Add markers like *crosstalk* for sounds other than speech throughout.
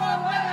We have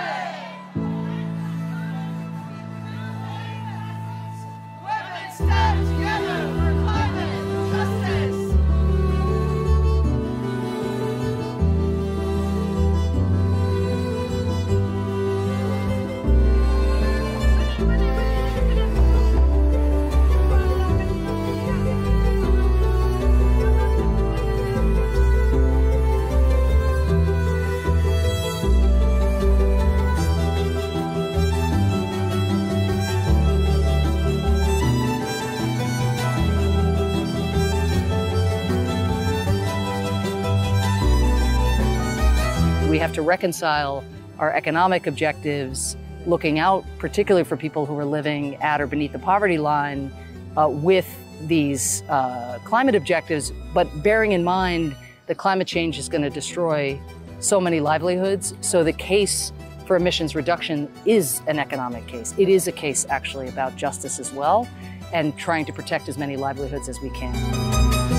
to reconcile our economic objectives, looking out particularly for people who are living at or beneath the poverty line, uh, with these uh, climate objectives, but bearing in mind that climate change is going to destroy so many livelihoods. So the case for emissions reduction is an economic case. It is a case actually about justice as well and trying to protect as many livelihoods as we can.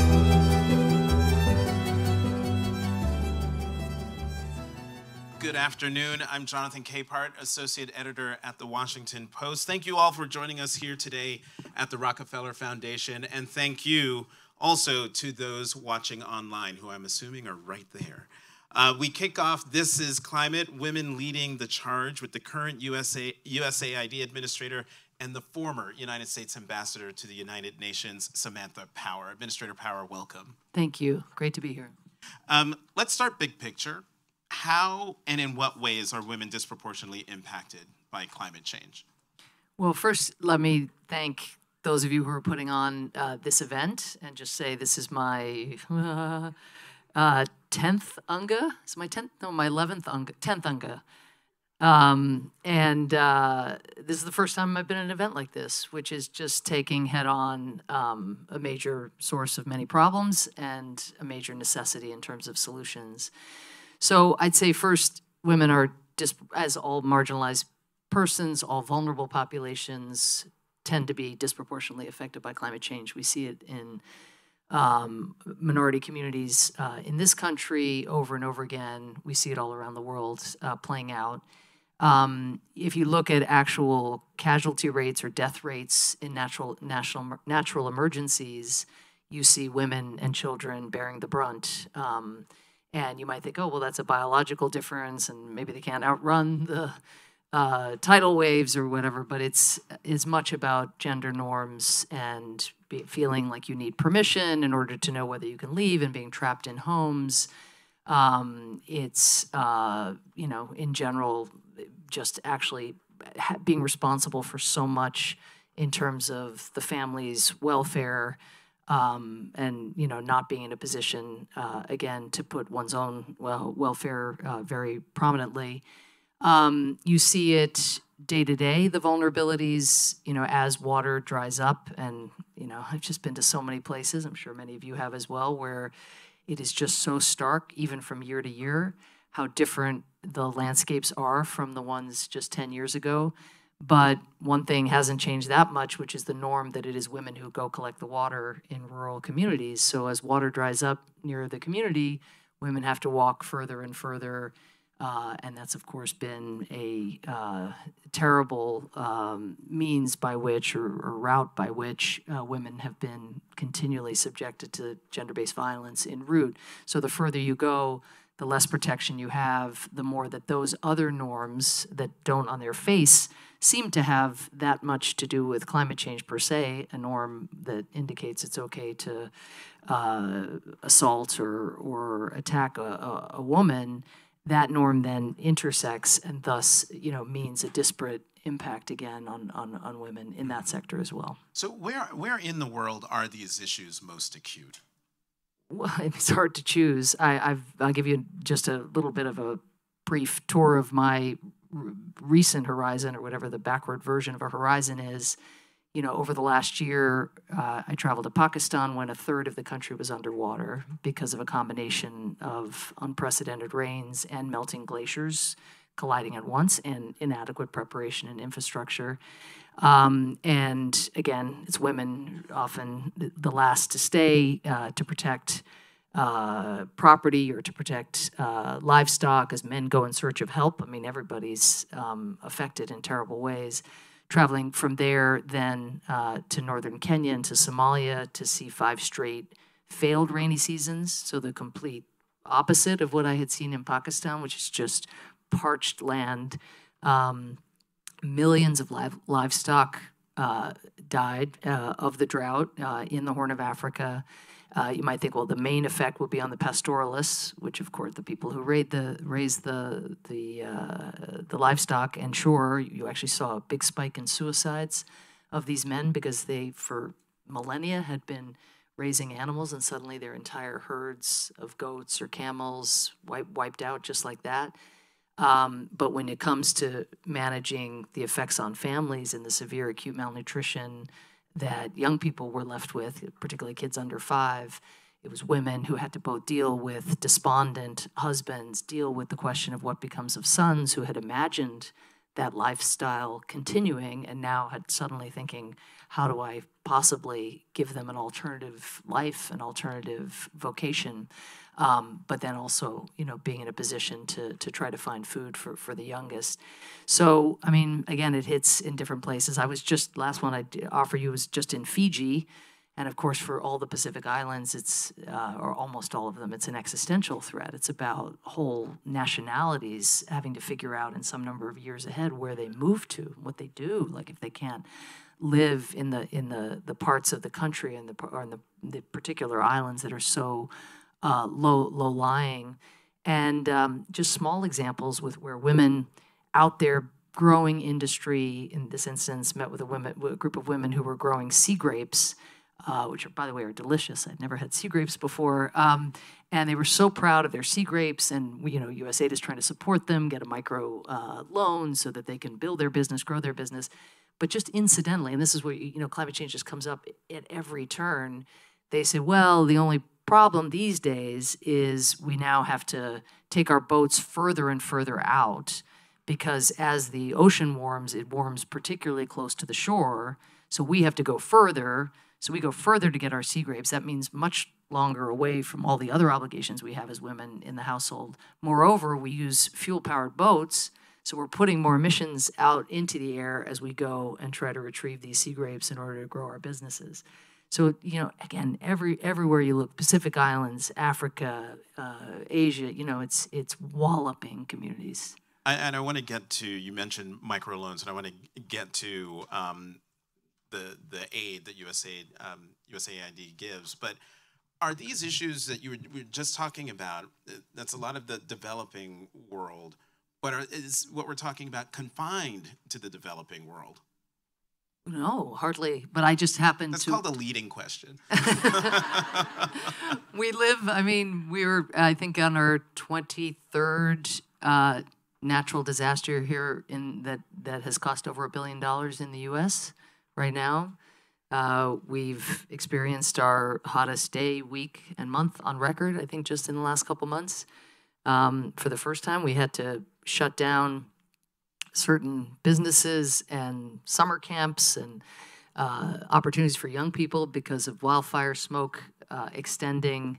Afternoon. I'm Jonathan Capehart, Associate Editor at The Washington Post. Thank you all for joining us here today at the Rockefeller Foundation, and thank you also to those watching online, who I'm assuming are right there. Uh, we kick off This is Climate Women Leading the Charge with the current USA, USAID Administrator and the former United States Ambassador to the United Nations, Samantha Power. Administrator Power, welcome. Thank you. Great to be here. Um, let's start big picture how and in what ways are women disproportionately impacted by climate change? Well, first, let me thank those of you who are putting on uh, this event and just say this is my *laughs* uh, uh, 10th UNGA. It's my 10th, no, my 11th UNGA, 10th UNGA. Um, and uh, this is the first time I've been at an event like this, which is just taking head on um, a major source of many problems and a major necessity in terms of solutions. So I'd say first, women are, as all marginalized persons, all vulnerable populations tend to be disproportionately affected by climate change. We see it in um, minority communities uh, in this country over and over again. We see it all around the world uh, playing out. Um, if you look at actual casualty rates or death rates in natural national natural emergencies, you see women and children bearing the brunt. Um, and you might think, oh, well, that's a biological difference, and maybe they can't outrun the uh, tidal waves or whatever. But it's as much about gender norms and be, feeling like you need permission in order to know whether you can leave and being trapped in homes. Um, it's uh, you know, in general, just actually being responsible for so much in terms of the family's welfare um, and you know not being in a position uh, again to put one's own well welfare uh, very prominently. Um, you see it day to day the vulnerabilities you know as water dries up and you know I've just been to so many places I'm sure many of you have as well where it is just so stark even from year to year how different the landscapes are from the ones just 10 years ago but one thing hasn't changed that much, which is the norm that it is women who go collect the water in rural communities. So as water dries up near the community, women have to walk further and further. Uh, and that's, of course, been a uh, terrible um, means by which, or, or route by which, uh, women have been continually subjected to gender based violence en route. So the further you go, the less protection you have, the more that those other norms that don't on their face seem to have that much to do with climate change per se, a norm that indicates it's okay to uh, assault or, or attack a, a, a, woman, that norm then intersects and thus you know means a disparate impact again on, on, on women in that sector as well. So where, where in the world are these issues most acute? Well, *laughs* it's hard to choose. I, I've, I'll give you just a little bit of a brief tour of my recent horizon or whatever the backward version of a horizon is you know over the last year uh, i traveled to pakistan when a third of the country was underwater because of a combination of unprecedented rains and melting glaciers colliding at once and inadequate preparation and infrastructure um, and again it's women often the last to stay uh, to protect uh, property or to protect uh, livestock as men go in search of help. I mean, everybody's um, affected in terrible ways. Traveling from there then uh, to northern Kenya and to Somalia to see five straight failed rainy seasons. So the complete opposite of what I had seen in Pakistan, which is just parched land. Um, millions of live, livestock uh, died uh, of the drought uh, in the Horn of Africa. Uh, you might think, well, the main effect will be on the pastoralists, which, of course, the people who raise the raise the the uh, the livestock. And sure, you actually saw a big spike in suicides of these men because they, for millennia, had been raising animals, and suddenly their entire herds of goats or camels wipe, wiped out just like that. Um, but when it comes to managing the effects on families and the severe acute malnutrition that young people were left with, particularly kids under five, it was women who had to both deal with despondent husbands, deal with the question of what becomes of sons who had imagined that lifestyle continuing and now had suddenly thinking, how do I possibly give them an alternative life, an alternative vocation? Um, but then also, you know, being in a position to to try to find food for for the youngest. So, I mean, again, it hits in different places. I was just last one I offer you was just in Fiji, and of course, for all the Pacific Islands, it's uh, or almost all of them, it's an existential threat. It's about whole nationalities having to figure out in some number of years ahead where they move to, what they do, like if they can't live in the in the the parts of the country and the or in the, the particular islands that are so uh, low low lying, and um, just small examples with where women out there growing industry in this instance met with a women a group of women who were growing sea grapes. Uh, which are, by the way, are delicious. I'd never had sea grapes before, um, and they were so proud of their sea grapes. And you know, USAID is trying to support them, get a micro uh, loan so that they can build their business, grow their business. But just incidentally, and this is where you know climate change just comes up at every turn. They say, well, the only problem these days is we now have to take our boats further and further out because as the ocean warms, it warms particularly close to the shore. So we have to go further. So we go further to get our sea grapes. That means much longer away from all the other obligations we have as women in the household. Moreover, we use fuel powered boats so we're putting more emissions out into the air as we go and try to retrieve these sea grapes in order to grow our businesses. So you know, again, every everywhere you look, Pacific Islands, Africa, uh, Asia, you know, it's it's walloping communities. I, and I want to get to you mentioned microloans, and I want to get to um, the the aid that USAID um, USAID gives, but are these issues that you were, were, just talking about? That's a lot of the developing world what are, is what we're talking about confined to the developing world? No, hardly. But I just happened That's to. That's called a leading question. *laughs* *laughs* we live. I mean, we were. I think on our twenty third uh, natural disaster here in that that has cost over a billion dollars in the U.S. right now. Uh, we've experienced our hottest day, week, and month on record. I think just in the last couple months. Um, for the first time, we had to shut down certain businesses and summer camps and uh, opportunities for young people because of wildfire smoke uh, extending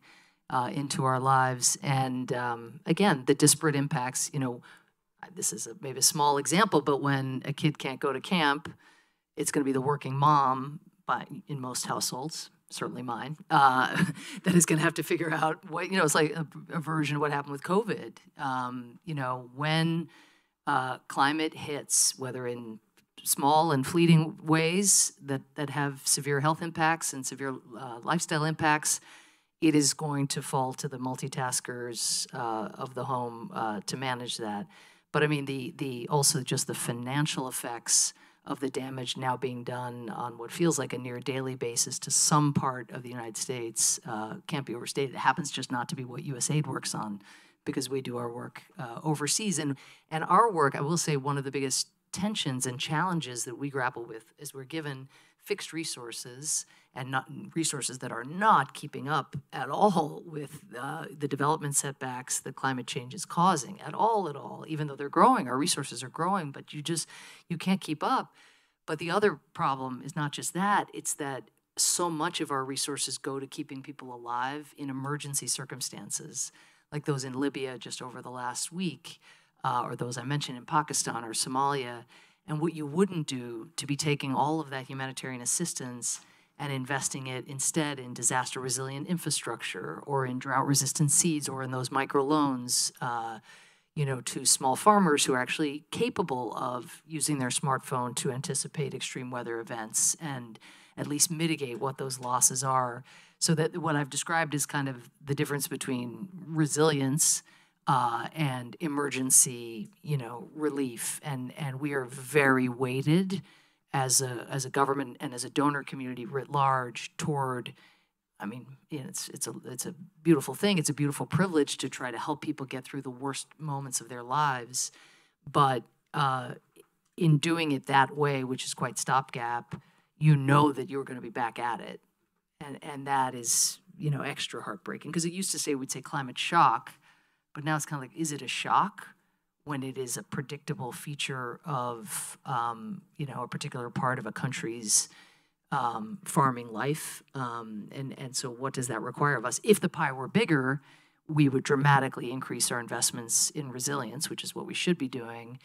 uh, into our lives. And um, again, the disparate impacts, you know, this is a, maybe a small example, but when a kid can't go to camp, it's going to be the working mom by, in most households certainly mine, uh, *laughs* that is going to have to figure out what, you know, it's like a, a version of what happened with COVID. Um, you know, when uh, climate hits, whether in small and fleeting ways that, that have severe health impacts and severe uh, lifestyle impacts, it is going to fall to the multitaskers uh, of the home uh, to manage that. But I mean, the, the also just the financial effects of the damage now being done on what feels like a near daily basis to some part of the United States uh, can't be overstated. It happens just not to be what USAID works on because we do our work uh, overseas. And, and our work, I will say, one of the biggest tensions and challenges that we grapple with is we're given fixed resources and not resources that are not keeping up at all with uh, the development setbacks that climate change is causing at all at all even though they're growing. Our resources are growing but you just you can't keep up. But the other problem is not just that it's that so much of our resources go to keeping people alive in emergency circumstances, like those in Libya just over the last week, uh, or those I mentioned in Pakistan or Somalia. And what you wouldn't do to be taking all of that humanitarian assistance and investing it instead in disaster resilient infrastructure or in drought resistant seeds or in those microloans. Uh, you know, to small farmers who are actually capable of using their smartphone to anticipate extreme weather events and at least mitigate what those losses are. So that what I've described is kind of the difference between resilience uh, and emergency, you know, relief, and and we are very weighted as a as a government and as a donor community writ large toward I mean, it's it's a it's a beautiful thing. It's a beautiful privilege to try to help people get through the worst moments of their lives, but uh, in doing it that way, which is quite stopgap, you know that you're going to be back at it, and and that is you know extra heartbreaking because it used to say we'd say climate shock, but now it's kind of like is it a shock when it is a predictable feature of um, you know a particular part of a country's um, farming life. Um, and, and so, what does that require of us? If the pie were bigger, we would dramatically increase our investments in resilience, which is what we should be doing.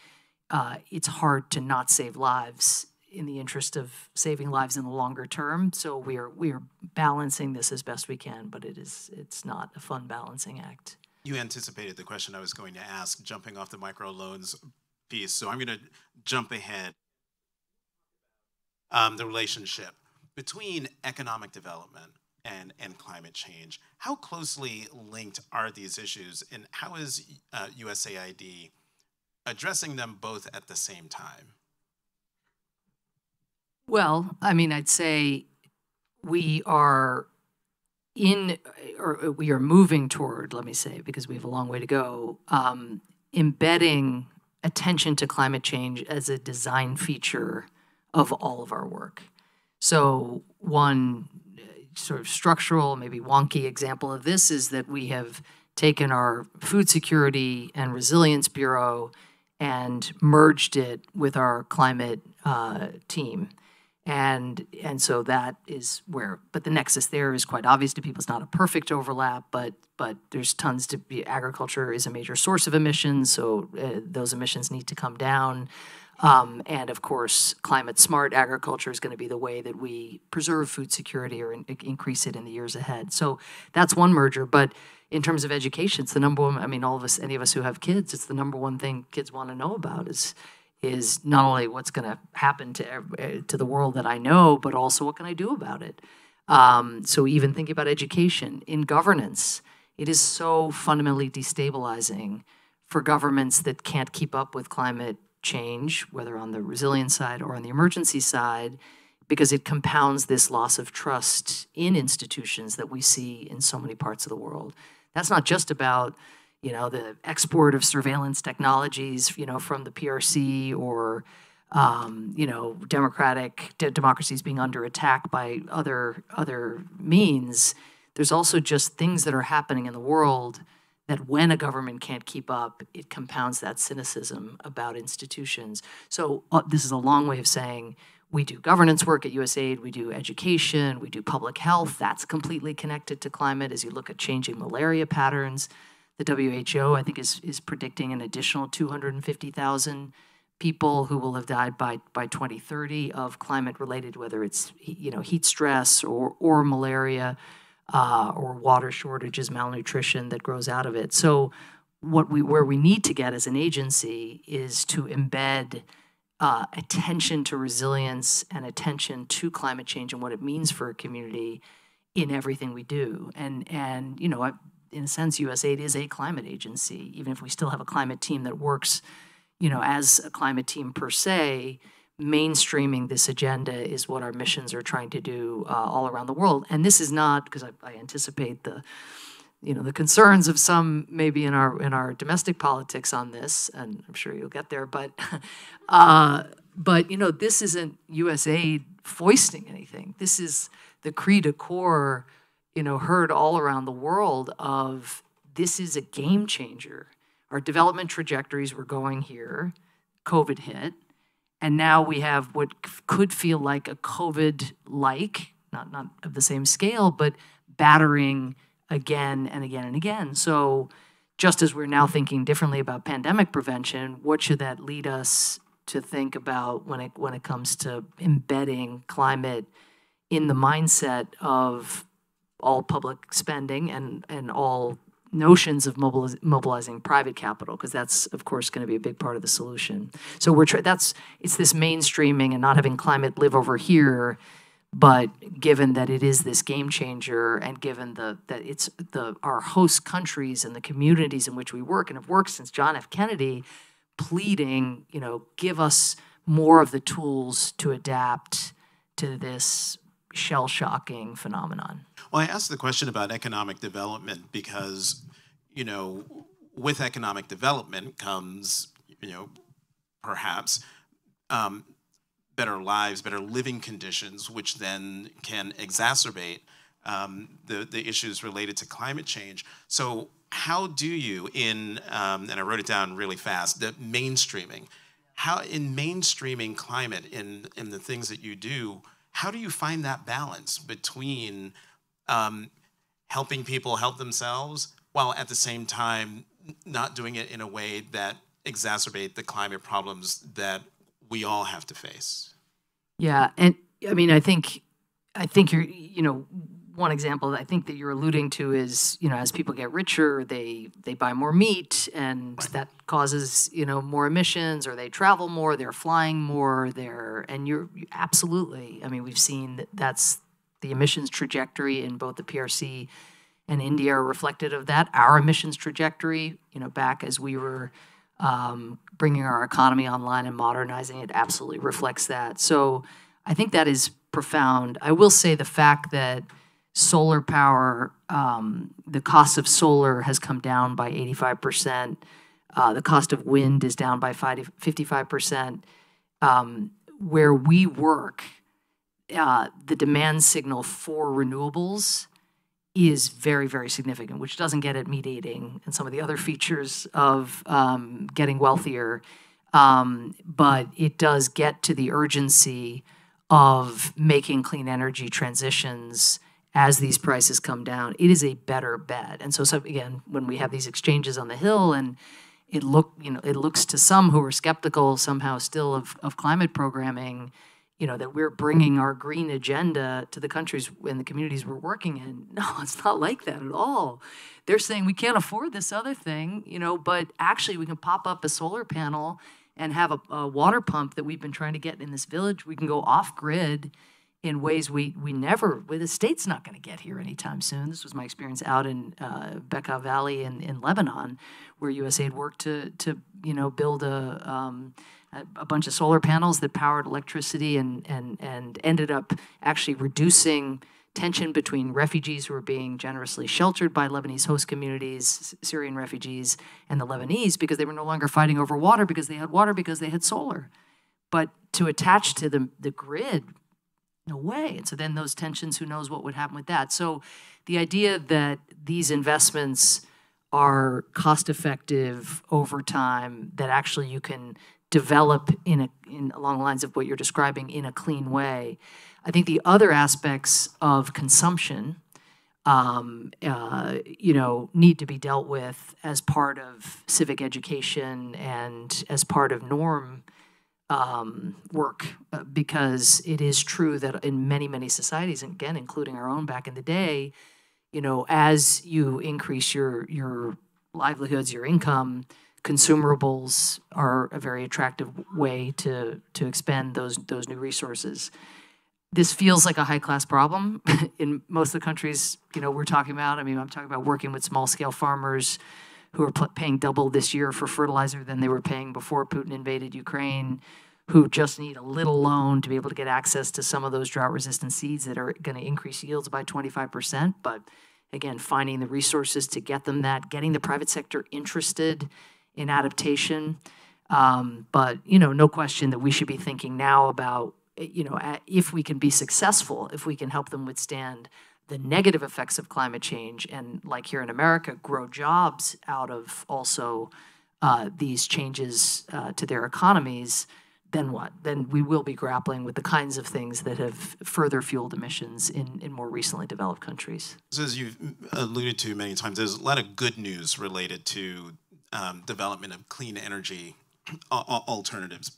Uh, it's hard to not save lives in the interest of saving lives in the longer term. So we are we are balancing this as best we can, but it is it's not a fun balancing act. You anticipated the question I was going to ask, jumping off the microloans piece. So I'm going to jump ahead um, the relationship between economic development and, and climate change. How closely linked are these issues, and how is uh, USAID addressing them both at the same time? Well, I mean, I'd say we are in, or we are moving toward, let me say, because we have a long way to go, um, embedding attention to climate change as a design feature of all of our work. So, one uh, sort of structural, maybe wonky example of this is that we have taken our Food Security and Resilience Bureau and merged it with our climate uh, team. And, and so that is where, but the nexus there is quite obvious to people. It's not a perfect overlap, but, but there's tons to be. Agriculture is a major source of emissions, so uh, those emissions need to come down. Um, and of course, climate smart agriculture is going to be the way that we preserve food security or in, increase it in the years ahead. So that's one merger. But in terms of education, it's the number one. I mean, all of us, any of us who have kids, it's the number one thing kids want to know about is is not only what's going to happen to eh, to the world that I know, but also what can I do about it. Um, so even thinking about education in governance, it is so fundamentally destabilizing for governments that can't keep up with climate change, whether on the resilience side or on the emergency side, because it compounds this loss of trust in institutions that we see in so many parts of the world. That's not just about you know the export of surveillance technologies you know from the PRC or um, you know democratic de- democracies being under attack by other other means. There's also just things that are happening in the world that when a government can't keep up, it compounds that cynicism about institutions. So, uh, this is a long way of saying we do governance work at USAID, we do education, we do public health. That's completely connected to climate as you look at changing malaria patterns. The WHO, I think, is, is predicting an additional 250,000 people who will have died by, by 2030 of climate related, whether it's you know, heat stress or, or malaria uh, or water shortages, malnutrition that grows out of it. So, what we where we need to get as an agency is to embed uh, attention to resilience and attention to climate change and what it means for a community in everything we do. And and you know, in a sense, USAID is a climate agency, even if we still have a climate team that works, you know, as a climate team per se mainstreaming this agenda is what our missions are trying to do uh, all around the world. And this is not because I, I, anticipate the, you know, the concerns of some maybe in our in our domestic politics on this, and I'm sure you'll get there. But, *laughs* uh, but you know, this isn't USAID foisting anything. This is the cri de coeur, you know, heard all around the world of this is a game changer. Our development trajectories were going here. COVID hit and now we have what could feel like a COVID like, not not of the same scale, but battering again and again and again. So just as we're now thinking differently about pandemic prevention, what should that lead us to think about when it when it comes to embedding climate in the mindset of all public spending and and all notions of mobiliz- mobilizing private capital because that's of course going to be a big part of the solution. So we're that's it's this mainstreaming and not having climate live over here but given that it is this game changer and given the that it's the our host countries and the communities in which we work and have worked since John F. Kennedy pleading you know give us more of the tools to adapt to this shell shocking phenomenon well I asked the question about economic development because you know with economic development comes you know perhaps um, better lives, better living conditions, which then can exacerbate um, the, the issues related to climate change. So how do you in, um, and I wrote it down really fast, the mainstreaming, how in mainstreaming climate in, in the things that you do, how do you find that balance between um, helping people help themselves while at the same time not doing it in a way that exacerbate the climate problems that we all have to face. Yeah, and I mean, I think, I think you're, you know, one example that I think that you're alluding to is, you know, as people get richer, they they buy more meat, and right. that causes, you know, more emissions, or they travel more, they're flying more, they're, and you're absolutely. I mean, we've seen that that's the emissions trajectory in both the PRC and India are reflected of that. Our emissions trajectory, you know, back as we were um, bringing our economy online and modernizing it absolutely reflects that. So I think that is profound. I will say the fact that solar power, um, the cost of solar has come down by 85%. Uh, the cost of wind is down by 55%. Um, where we work, uh, the demand signal for renewables is very, very significant, which doesn't get at meat eating and some of the other features of um, getting wealthier. Um, but it does get to the urgency of making clean energy transitions as these prices come down. It is a better bet. And so, so again, when we have these exchanges on the Hill and it look, you know, it looks to some who are skeptical somehow still of, of climate programming you know that we're bringing our green agenda to the countries and the communities we're working in. *laughs* No it's not like that at all. They're saying we can't afford this other thing you know but actually we can pop up a solar panel and have a, a water pump that we've been trying to get in this village. We can go off grid in ways we we never the state's not going to get here anytime soon. This was my experience out in uh, Bekaa Valley in, in Lebanon where USAID worked to to you know build a um, a bunch of solar panels that powered electricity and, and, and ended up actually reducing tension between refugees who were being generously sheltered by Lebanese host communities, Syrian refugees, and the Lebanese because they were no longer fighting over water because they had water because they had solar. But to attach to the, the grid, no way. And so then those tensions, who knows what would happen with that. So the idea that these investments are cost effective over time, that actually you can develop in a in along the lines of what you're describing in a clean way. I think the other aspects of consumption, um, uh, you know, need to be dealt with as part of civic education and as part of norm um, work, uh, because it is true that in many many societies, again, including our own back in the day, you know, as you increase your your livelihoods, your income consumables are a very attractive way to to expend those those new resources. This feels like a high class problem *laughs* in most of the countries you know we're talking about. I mean, I'm talking about working with small scale farmers who are paying double this year for fertilizer than they were paying before Putin invaded Ukraine, who just need a little loan to be able to get access to some of those drought resistant seeds that are going to increase yields by 25%. But again, finding the resources to get them that, getting the private sector interested in adaptation. Um, but you know, no question that we should be thinking now about you know if we can be successful, if we can help them withstand the negative effects of climate change, and like here in America, grow jobs out of also uh, these changes uh, to their economies. then what? Then we will be grappling with the kinds of things that have further fueled emissions in, in more recently developed countries. As you've alluded to many times, there's a lot of good news related to um, development of clean energy alternatives.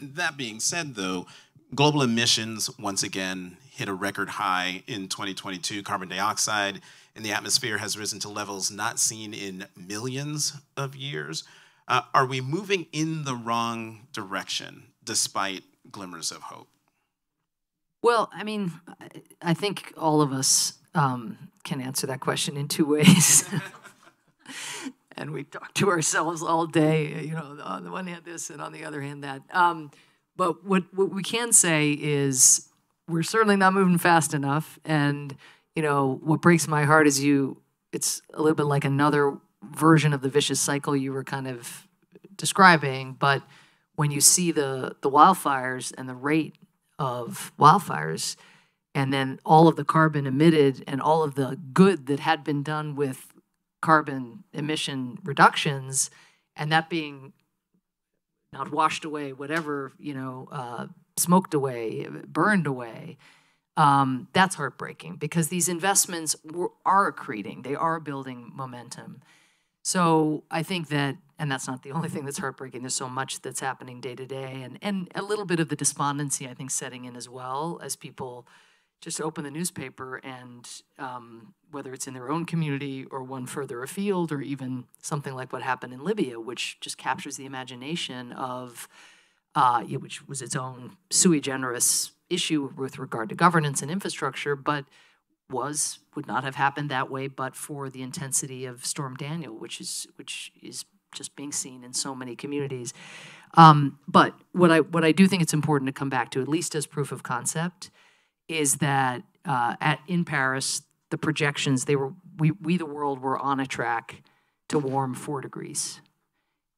That being said, though, global emissions once again hit a record high in 2022. Carbon dioxide in the atmosphere has risen to levels not seen in millions of years. Uh, are we moving in the wrong direction despite glimmers of hope? Well, I mean, I think all of us um, can answer that question in two ways. *laughs* *laughs* and we talk to ourselves all day, you know, on the one hand this and on the other hand that. Um, but what, what we can say is we're certainly not moving fast enough. And, you know, what breaks my heart is you, it's a little bit like another version of the vicious cycle you were kind of describing. But when you see the, the wildfires and the rate of wildfires, and then all of the carbon emitted and all of the good that had been done with carbon emission reductions, and that being not washed away, whatever, you know, uh, smoked away, burned away. Um, that's heartbreaking because these investments were, are accreting, they are building momentum. So I think that, and that's not the only thing that's heartbreaking. There's so much that's happening day to day, and and a little bit of the despondency I think setting in as well as people just open the newspaper and um, whether it's in their own community or one further afield or even something like what happened in Libya, which just captures the imagination of, uh, which was its own sui generis issue with regard to governance and infrastructure, but was would not have happened that way but for the intensity of Storm Daniel, which is which is just being seen in so many communities. Um, but what I what I do think it's important to come back to, at least as proof of concept, is that uh, at in Paris, the projections they were we we the world were on a track to warm four degrees,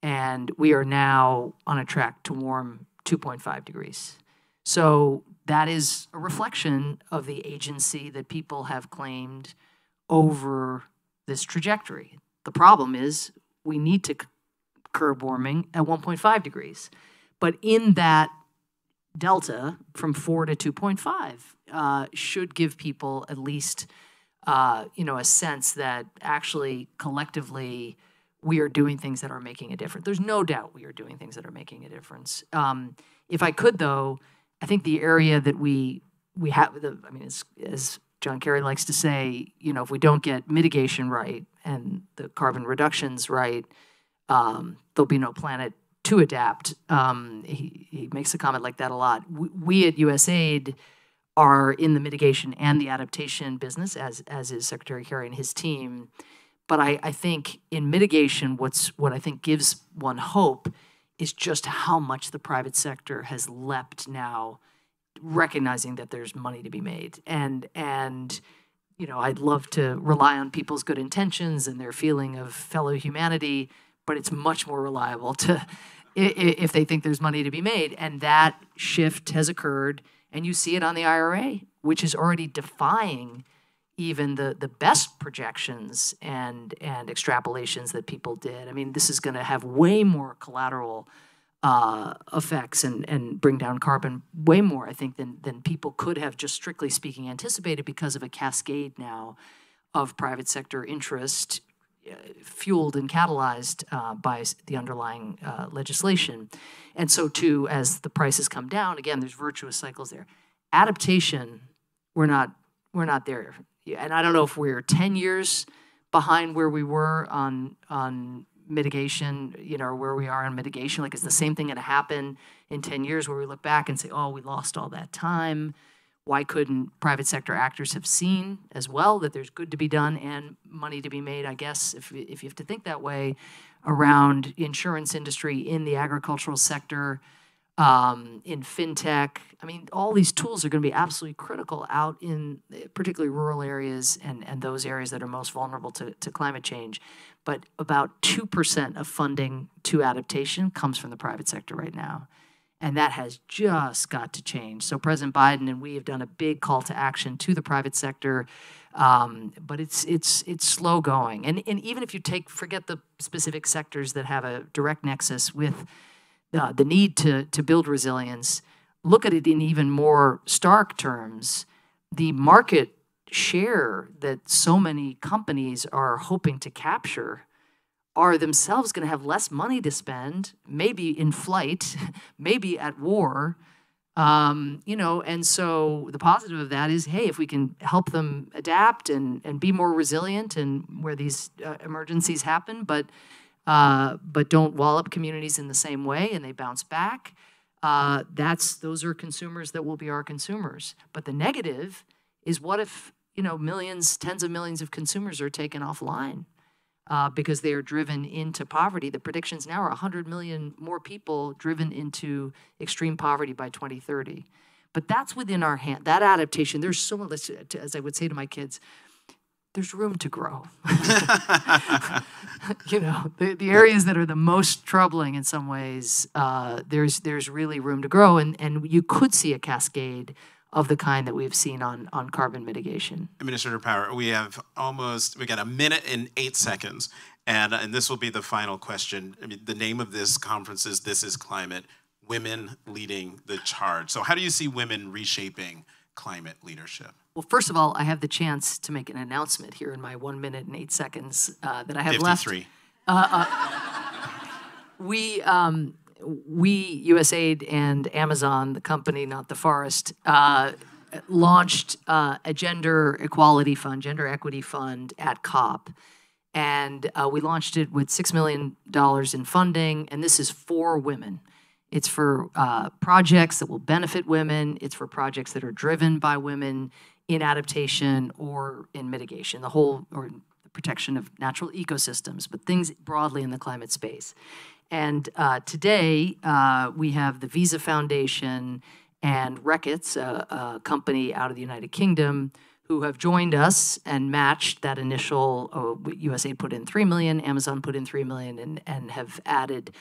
and we are now on a track to warm 2.5 degrees. So that is a reflection of the agency that people have claimed over this trajectory. The problem is we need to curb warming at 1.5 degrees. But in that delta from 4 to 2.5 uh, should give people at least uh, you know a sense that actually collectively we are doing things that are making a difference. There's no doubt we are doing things that are making a difference. Um, if I could, though, I think the area that we we have the I mean, as, as John Kerry likes to say, you know, if we don't get mitigation right and the carbon reductions right, um, there'll be no planet to adapt. Um, he, he makes a comment like that a lot. We, we, at USAID are in the mitigation and the adaptation business, as as is Secretary Kerry and his team. But I, I think in mitigation, what's what I think gives one hope is just how much the private sector has leapt now, recognizing that there's money to be made. And and you know, I'd love to rely on people's good intentions and their feeling of fellow humanity, but it's much more reliable to if they think there's money to be made. And that shift has occurred, and you see it on the IRA, which is already defying even the the best projections and and extrapolations that people did. I mean, this is going to have way more collateral uh, effects and and bring down carbon way more, I think, than than people could have just strictly speaking anticipated because of a cascade now of private sector interest fueled and catalyzed uh, by the underlying uh, legislation. And so, too, as the prices come down, again, there's virtuous cycles there. Adaptation, we're not we're not there and I don't know if we're 10 years behind where we were on on mitigation, you know, where we are on mitigation. Like, is the same thing going to happen in 10 years where we look back and say, oh, we lost all that time? Why couldn't private sector actors have seen as well that there's good to be done and money to be made? I guess if, if you have to think that way around insurance industry in the agricultural sector, um, in fintech. I mean, all these tools are going to be absolutely critical out in particularly rural areas and, and those areas that are most vulnerable to, to climate change. But about 2% of funding to adaptation comes from the private sector right now. And that has just got to change. So President Biden and we have done a big call to action to the private sector, um, but it's it's it's slow going. And and even if you take forget the specific sectors that have a direct nexus with uh, the need to to build resilience, look at it in even more stark terms. The market share that so many companies are hoping to capture are themselves going to have less money to spend, maybe in flight, *laughs* maybe at war. Um, you know, and so the positive of that is, hey, if we can help them adapt and and be more resilient and where these uh, emergencies happen, but uh, but don't wallop communities in the same way and they bounce back. Uh, that's those are consumers that will be our consumers. But the negative is, what if you know millions, tens of millions of consumers are taken offline? Uh, because they are driven into poverty. The predictions now are 100 million more people driven into extreme poverty by 2030. But that's within our hand. That adaptation, there's so much, as I would say to my kids, there's room to grow. *laughs* *laughs* you know, the, the areas that are the most troubling in some ways, uh, there's there's really room to grow, and and you could see a cascade of the kind that we've seen on, on carbon mitigation. Administrator Power, we have almost, we got a minute and eight seconds. And, and this will be the final question. I mean, the name of this conference is This is Climate Women Leading the Charge. So, how do you see women reshaping climate leadership? Well, first of all, I have the chance to make an announcement here in my one minute and eight seconds uh, that I have 53. left. Uh, uh, we, um, we, USAID, and Amazon, the company, not the forest, uh, launched uh, a gender equality fund, gender equity fund at COP. And uh, we launched it with $6 million in funding, and this is for women. It's for uh, projects that will benefit women, it's for projects that are driven by women in adaptation or in mitigation, the whole, or protection of natural ecosystems, but things broadly in the climate space. And uh, today, uh, we have the Visa Foundation and Reckitt's, a, a, company out of the United Kingdom, who have joined us and matched that initial. Oh, USAID put in three million, Amazon put in three million, and and have added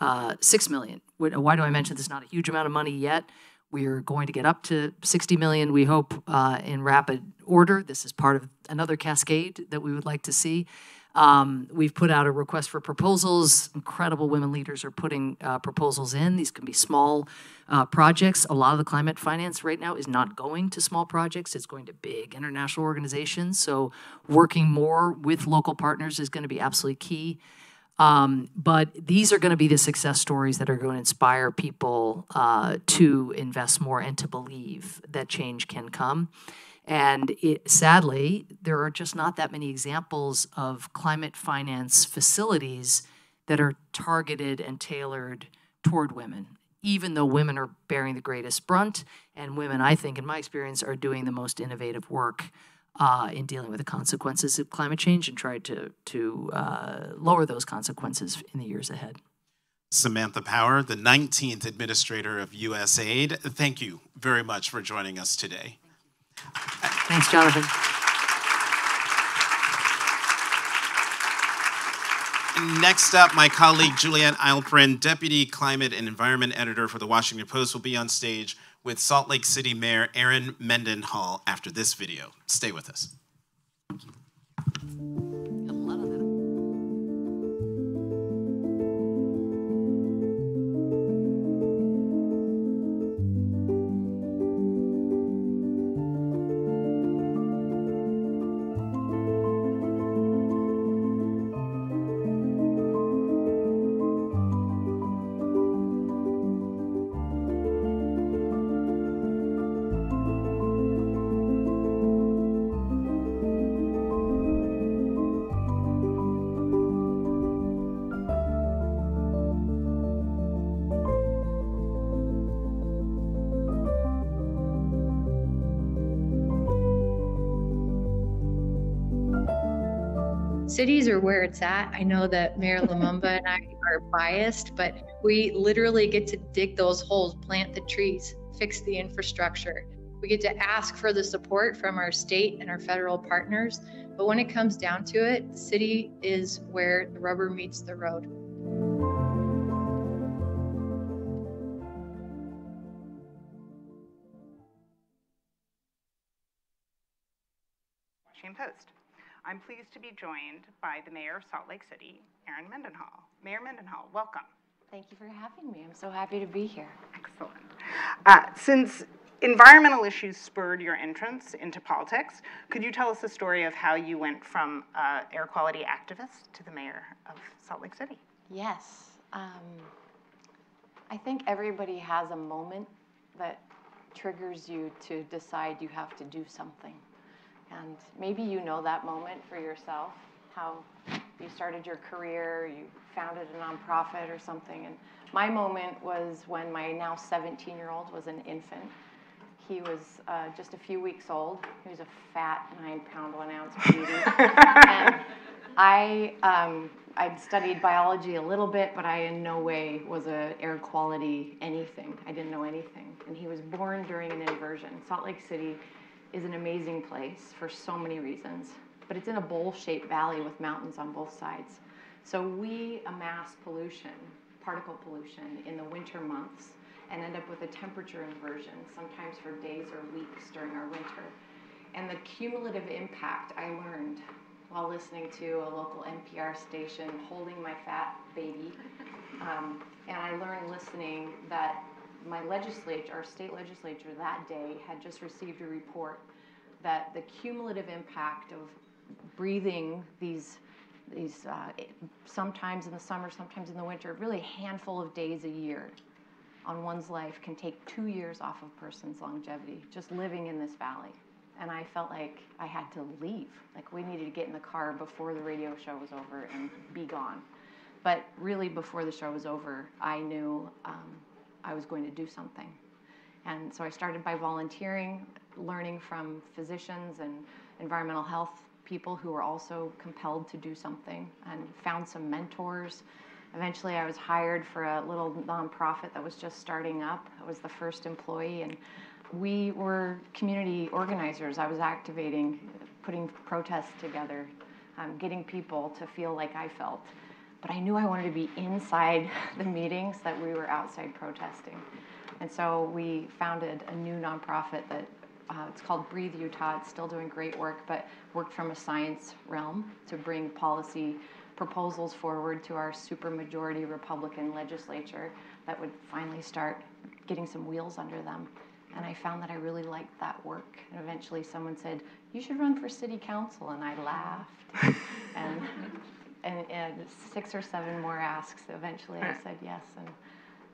uh, six million. Why do I mention this? Not a huge amount of money yet. We're going to get up to 60 million, we hope, uh, in rapid order. This is part of another cascade that we would like to see. Um, we've put out a request for proposals. Incredible women leaders are putting uh, proposals in. These can be small uh, projects. A lot of the climate finance right now is not going to small projects, it's going to big international organizations. So, working more with local partners is going to be absolutely key. Um, but these are going to be the success stories that are going to inspire people uh, to invest more and to believe that change can come. And it, sadly, there are just not that many examples of climate finance facilities that are targeted and tailored toward women, even though women are bearing the greatest brunt. And women, I think, in my experience, are doing the most innovative work uh, in dealing with the consequences of climate change and try to, to uh, lower those consequences in the years ahead. Samantha Power, the 19th Administrator of USAID, thank you very much for joining us today. Thanks, Jonathan. Next up, my colleague Juliette Eilperin, Deputy Climate and Environment Editor for the Washington Post, will be on stage with Salt Lake City Mayor Erin Mendenhall after this video. Stay with us. Cities are where it's at. I know that Mayor *laughs* Lumumba and I are biased, but we literally get to dig those holes, plant the trees, fix the infrastructure. We get to ask for the support from our state and our federal partners. But when it comes down to it, the city is where the rubber meets the road. Washington Post. I'm pleased to be joined by the Mayor of Salt Lake City, Erin Mendenhall. Mayor Mendenhall, welcome. Thank you for having me. I'm so happy to be here. Excellent. Uh, since environmental issues spurred your entrance into politics, could you tell us the story of how you went from uh, air quality activist to the mayor of Salt Lake City? Yes. Um, I think everybody has a moment that triggers you to decide you have to do something. And maybe you know that moment for yourself, how you started your career, you founded a nonprofit or something. And my moment was when my now 17 year old was an infant. He was uh, just a few weeks old. He was a fat nine pound, one ounce beauty. *laughs* and I, um, I'd studied biology a little bit, but I in no way was a air quality anything. I didn't know anything. And he was born during an inversion. Salt Lake City is an amazing place for so many reasons, but it's in a bowl-shaped valley with mountains on both sides. So we amass pollution, particle pollution, in the winter months and end up with a temperature inversion, sometimes for days or weeks during our winter. And the cumulative impact I learned while listening to a local NPR station holding my fat baby. Um, and I learned listening that my legislature, our state legislature that day, had just received a report that the cumulative impact of breathing these these uh, sometimes in the summer, sometimes in the winter, really a handful of days a year on one's life can take two years off of a person's longevity just living in this valley. And I felt like I had to leave. Like we needed to get in the car before the radio show was over and be gone. But really, before the show was over, I knew um, I was going to do something. And so I started by volunteering, learning from physicians and environmental health people who were also compelled to do something, and found some mentors. Eventually, I was hired for a little nonprofit that was just starting up. I was the first employee, and we were community organizers. I was activating, putting protests together, um, getting people to feel like I felt but I knew I wanted to be inside *laughs* the meetings that we were outside protesting. And so we founded a new nonprofit that uh, it's called Breathe Utah. It's still doing great work, but worked from a science realm to bring policy proposals forward to our supermajority Republican legislature that would finally start getting some wheels under them. And I found that I really liked that work. And eventually someone said, You should run for city council. And I laughed. *laughs* and and, and six or seven more asks. Eventually, I said yes, and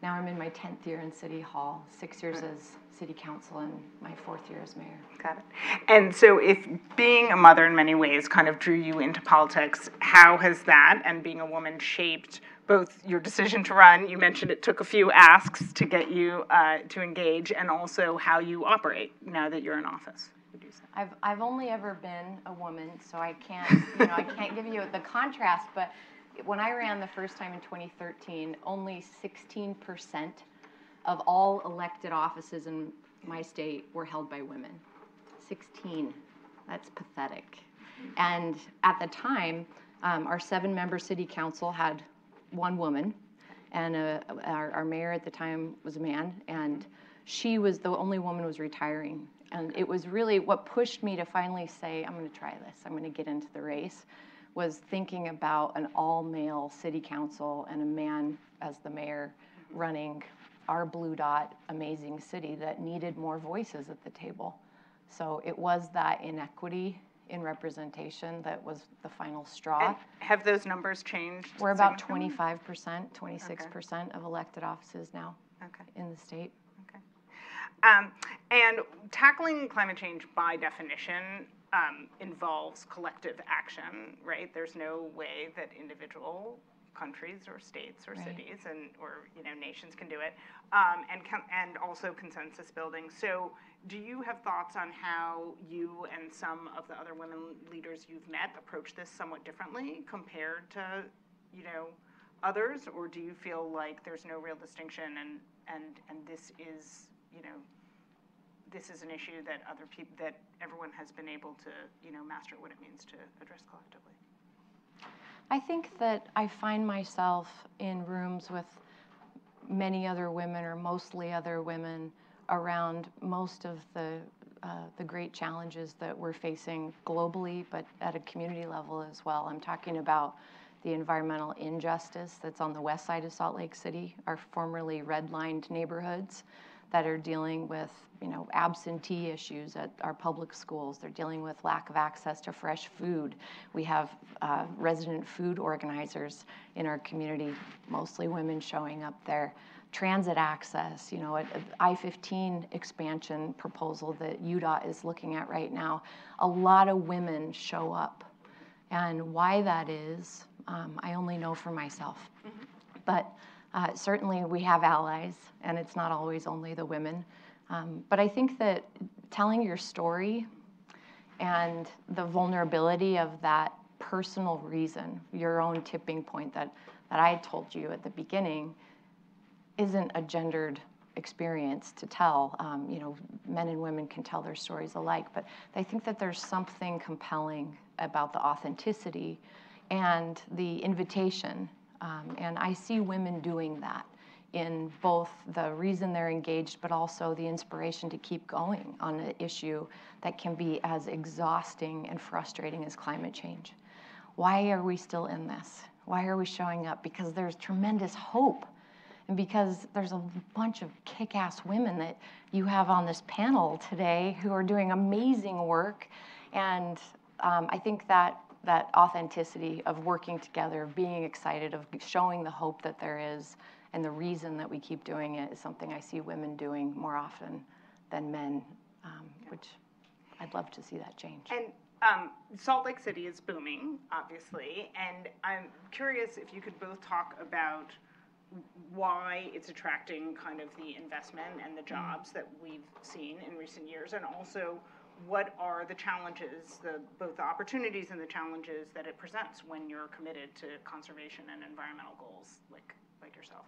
now I'm in my tenth year in City Hall, six years as City Council, and my fourth year as mayor. Got it. And so, if being a mother in many ways kind of drew you into politics, how has that and being a woman shaped both your decision to run? You mentioned it took a few asks to get you uh, to engage, and also how you operate now that you're in office. I've, I've only ever been a woman, so I can't, you know, I *laughs* can't give you the contrast, but when I ran the first time in 2013, only 16% of all elected offices in my state were held by women. 16. That's pathetic. And at the time, um, our seven member city council had one woman, and uh, our, our mayor at the time was a man, and she was the only woman who was retiring and it was really what pushed me to finally say, I'm going to try this. I'm going to get into the race. Was thinking about an all male city council and a man as the mayor mm-hmm. running our blue dot amazing city that needed more voices at the table. So it was that inequity in representation that was the final straw. And have those numbers changed? We're about 25%, 26% okay. of elected offices now okay. in the state. Um, and tackling climate change by definition um, involves collective action, right? There's no way that individual countries or states or right. cities and or you know nations can do it, um, and and also consensus building. So, do you have thoughts on how you and some of the other women leaders you've met approach this somewhat differently compared to you know others, or do you feel like there's no real distinction and and and this is you know, this is an issue that other people, that everyone has been able to, you know, master what it means to address collectively? I think that I find myself in rooms with many other women or mostly other women around most of the uh, the great challenges that we're facing globally, but at a community level as well. I'm talking about the environmental injustice that's on the west side of Salt Lake City, our formerly redlined neighborhoods that are dealing with you know absentee issues at our public schools. They're dealing with lack of access to fresh food. We have uh, resident food organizers in our community, mostly women showing up there. Transit access, you know, I-15 expansion proposal that UDOT is looking at right now. A lot of women show up, and why that is, um, I only know for myself. Mm-hmm. But uh, certainly we have allies, and it's not always only the women. Um, but I think that telling your story and the vulnerability of that personal reason, your own tipping point that, that I told you at the beginning, isn't a gendered experience to tell. Um, you know, men and women can tell their stories alike, but I think that there's something compelling about the authenticity and the invitation um, and I see women doing that in both the reason they're engaged, but also the inspiration to keep going on an issue that can be as exhausting and frustrating as climate change. Why are we still in this? Why are we showing up? Because there's tremendous hope. And because there's a bunch of kick ass women that you have on this panel today who are doing amazing work. And um, I think that that authenticity of working together, of being excited, of showing the hope that there is, and the reason that we keep doing it is something I see women doing more often than men, um, which I'd love to see that change. And um, Salt Lake City is booming, obviously, and I'm curious if you could both talk about why it's attracting kind of the investment and the mm-hmm. jobs that we've seen in recent years, and also what are the challenges, the, both the opportunities and the challenges that it presents when you're committed to conservation and environmental goals like, like yourself?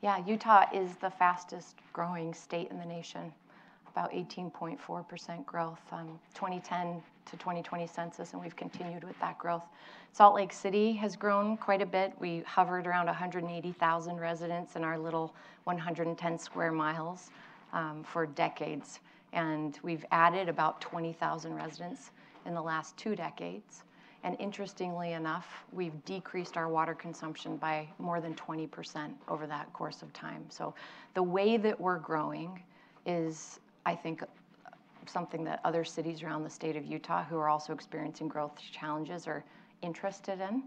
Yeah, Utah is the fastest growing state in the nation, about 18.4% growth, um, 2010 to 2020 census, and we've continued with that growth. Salt Lake City has grown quite a bit. We hovered around 180,000 residents in our little 110 square miles um, for decades and we've added about 20,000 residents in the last two decades. And interestingly enough, we've decreased our water consumption by more than 20% over that course of time. So the way that we're growing is, I think, something that other cities around the state of Utah who are also experiencing growth challenges are interested in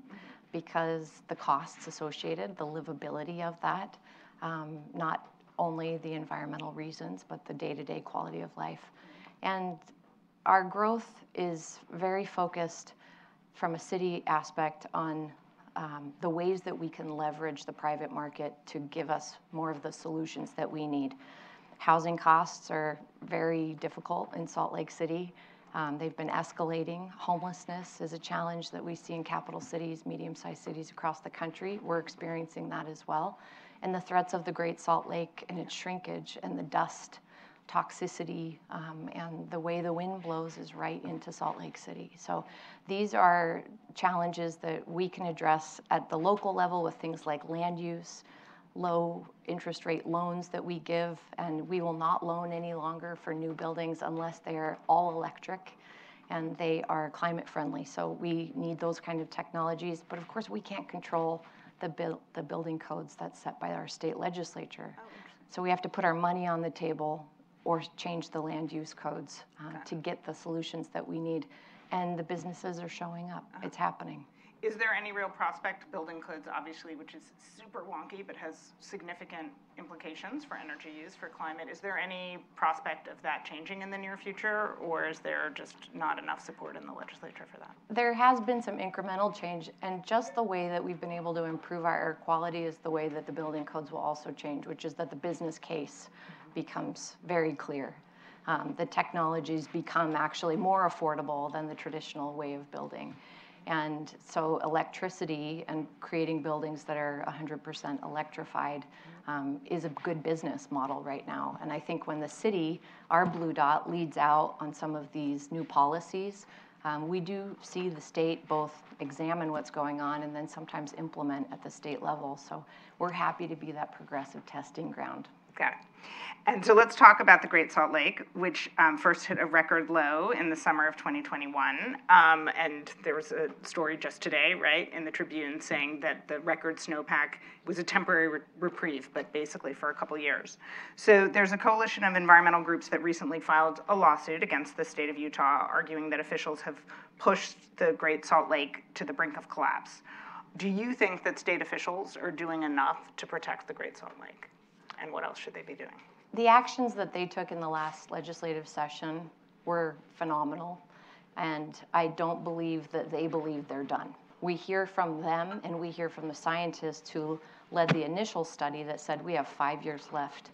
because the costs associated, the livability of that, um, not only the environmental reasons, but the day-to-day quality of life. And our growth is very focused from a city aspect on um, the ways that we can leverage the private market to give us more of the solutions that we need. Housing costs are very difficult in Salt Lake City. Um, they've been escalating. Homelessness is a challenge that we see in capital cities, medium-sized cities across the country. We're experiencing that as well and the threats of the Great Salt Lake and its shrinkage and the dust toxicity um, and the way the wind blows is right into Salt Lake City. So these are challenges that we can address at the local level with things like land use, low interest rate loans that we give, and we will not loan any longer for new buildings unless they are all electric and they are climate friendly. So we need those kind of technologies, but of course we can't control the, bu- the building codes that's set by our state legislature. Oh, so we have to put our money on the table or change the land use codes uh, to get the solutions that we need. And the businesses are showing up. Uh-huh. It's happening. Is there any real prospect building codes, obviously, which is super wonky but has significant implications for energy use, for climate? Is there any prospect of that changing in the near future, or is there just not enough support in the legislature for that? There has been some incremental change, and just the way that we've been able to improve our air quality is the way that the building codes will also change, which is that the business case becomes very clear. Um, the technologies become actually more affordable than the traditional way of building. And so electricity and creating buildings that are 100% electrified um, is a good business model right now. And I think when the city, our Blue Dot, leads out on some of these new policies, um, we do see the state both examine what's going on and then sometimes implement at the state level. So we're happy to be that progressive testing ground Got it. And so let's talk about the Great Salt Lake, which um, first hit a record low in the summer of 2021. Um, and there was a story just today, right, in the Tribune saying that the record snowpack was a temporary re- reprieve, but basically for a couple years. So there's a coalition of environmental groups that recently filed a lawsuit against the state of Utah, arguing that officials have pushed the Great Salt Lake to the brink of collapse. Do you think that state officials are doing enough to protect the Great Salt Lake? And what else should they be doing? The actions that they took in the last legislative session were phenomenal, and I don't believe that they believe they're done. We hear from them and we hear from the scientists who led the initial study that said we have five years left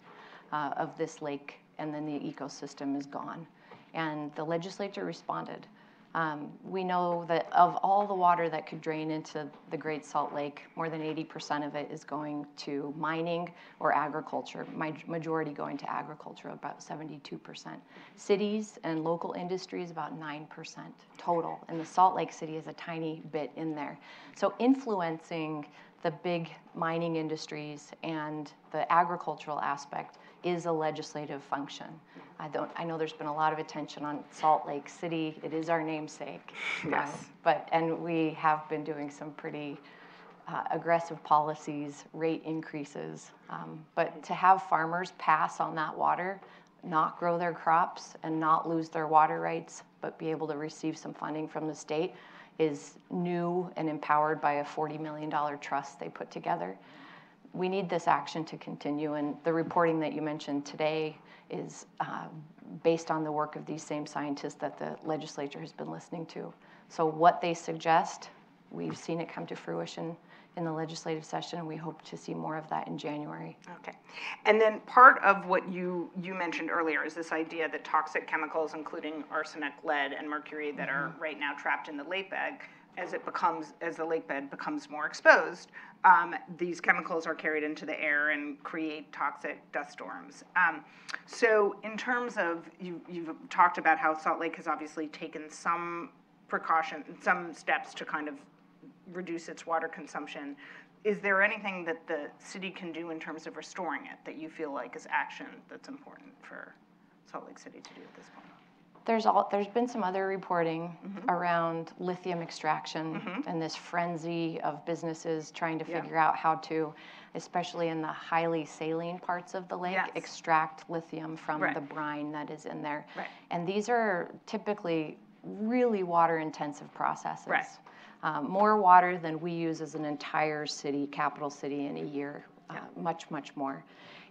uh, of this lake and then the ecosystem is gone. And the legislature responded. Um, we know that of all the water that could drain into the Great Salt Lake, more than 80% of it is going to mining or agriculture, my, majority going to agriculture, about 72%. Cities and local industries, about 9% total. And the Salt Lake City is a tiny bit in there. So influencing the big mining industries and the agricultural aspect is a legislative function. I don't, I know there's been a lot of attention on Salt Lake City. It is our namesake. *laughs* Yes. Uh, But, and we have been doing some pretty uh, aggressive policies, rate increases. Um, But to have farmers pass on that water, not grow their crops and not lose their water rights, but be able to receive some funding from the state is new and empowered by a $40 million trust they put together we need this action to continue, and the reporting that you mentioned today is uh, based on the work of these same scientists that the legislature has been listening to. So what they suggest, we've seen it come to fruition in the legislative session, and we hope to see more of that in January. Okay. And then part of what you, you mentioned earlier is this idea that toxic chemicals, including arsenic, lead, and mercury that are right now trapped in the lake bed, as it becomes, as the lake bed becomes more exposed, um, these chemicals are carried into the air and create toxic dust storms. Um, so in terms of, you, you've talked about how Salt Lake has obviously taken some precaution, some steps to kind of reduce its water consumption. Is there anything that the city can do in terms of restoring it that you feel like is action that's important for Salt Lake City to do at this point? There's all, there's been some other reporting around lithium extraction and this frenzy of businesses trying to Yeah. figure out how to, especially in the highly saline parts of the lake, Yes. extract lithium from Right. the brine that is in there. Right. And these are typically really water intensive processes. Right. Um, more water than we use as an entire city, capital city in a year, uh, much, much more.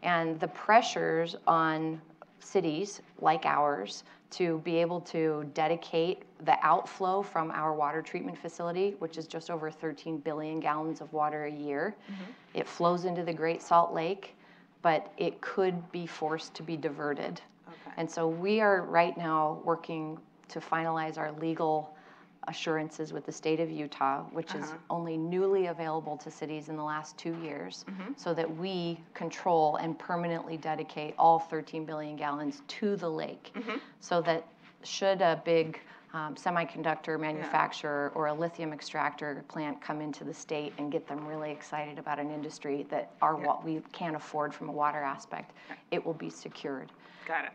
And the pressures on cities like ours to be able to dedicate the outflow from our water treatment facility, which is just over 13 billion gallons of water a year. Mm-hmm. It flows into the Great Salt Lake, but it could be forced to be diverted. Okay. And so we are right now working to finalize our legal assurances with the state of Utah, which is uh-huh. only newly available to cities in the last two years, mm-hmm. so that we control and permanently dedicate all 13 billion gallons to the lake. Mm-hmm. So that should a big um, semiconductor manufacturer or a lithium extractor plant come into the state and get them really excited about an industry that our what we can't afford from a water aspect, it will be secured. Got it.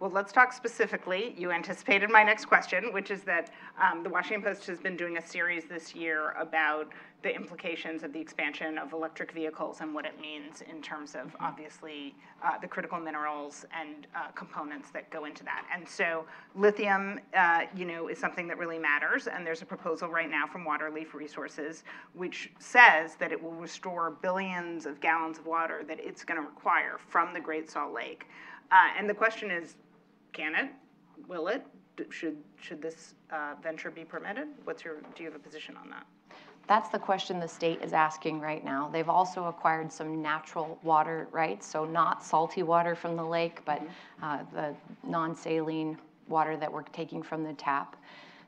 Well, let's talk specifically. You anticipated my next question, which is that um, the Washington Post has been doing a series this year about the implications of the expansion of electric vehicles and what it means in terms of obviously uh, the critical minerals and uh, components that go into that. And so lithium, uh, you know, is something that really matters. And there's a proposal right now from Waterleaf Resources which says that it will restore billions of gallons of water that it's going to require from the Great Salt Lake. Uh, and the question is, can it? Will it? D- Should, should this uh, venture be permitted? What's your, do you have a position on that? That's the question the state is asking right now. They've also acquired some natural water rights, so not salty water from the lake, but uh, the non-saline water that we're taking from the tap.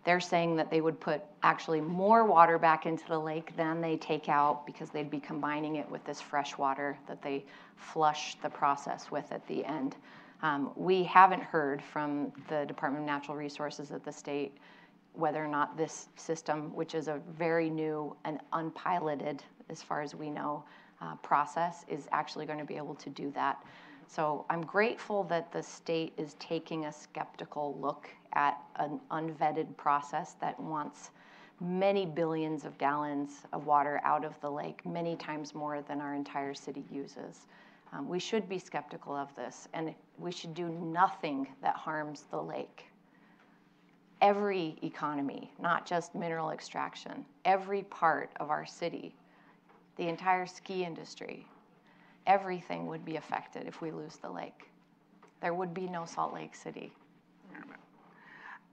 They're saying that they would put actually more water back into the lake than they take out because they'd be combining it with this fresh water that they flush the process with at the end. Um, we haven't heard from the Department of Natural Resources at the state whether or not this system, which is a very new and unpiloted, as far as we know, uh, process, is actually going to be able to do that. So I'm grateful that the state is taking a skeptical look at an unvetted process that wants many billions of gallons of water out of the lake, many times more than our entire city uses. Um, we should be skeptical of this, and we should do nothing that harms the lake. Every economy, not just mineral extraction, every part of our city, the entire ski industry, everything would be affected if we lose the lake. There would be no Salt Lake City.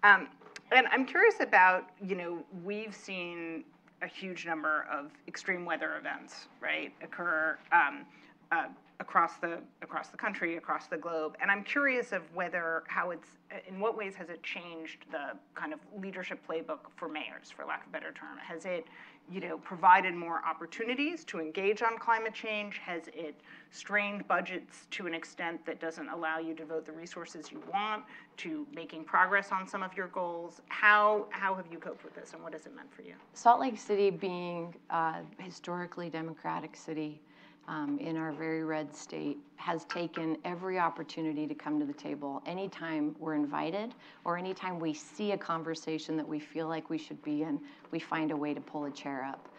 Um, and I'm curious about, you know, we've seen a huge number of extreme weather events, right, occur um, uh, across the across the country, across the globe. And I'm curious of whether how it's in what ways has it changed the kind of leadership playbook for mayors, for lack of a better term? Has it, you know, provided more opportunities to engage on climate change? Has it strained budgets to an extent that doesn't allow you to devote the resources you want to making progress on some of your goals? How how have you coped with this, and what has it meant for you? Salt Lake City being a historically democratic city um, in our very red state has taken every opportunity to come to the table anytime we're invited or anytime we see a conversation that we feel like we should be in, we find a way to pull a chair up.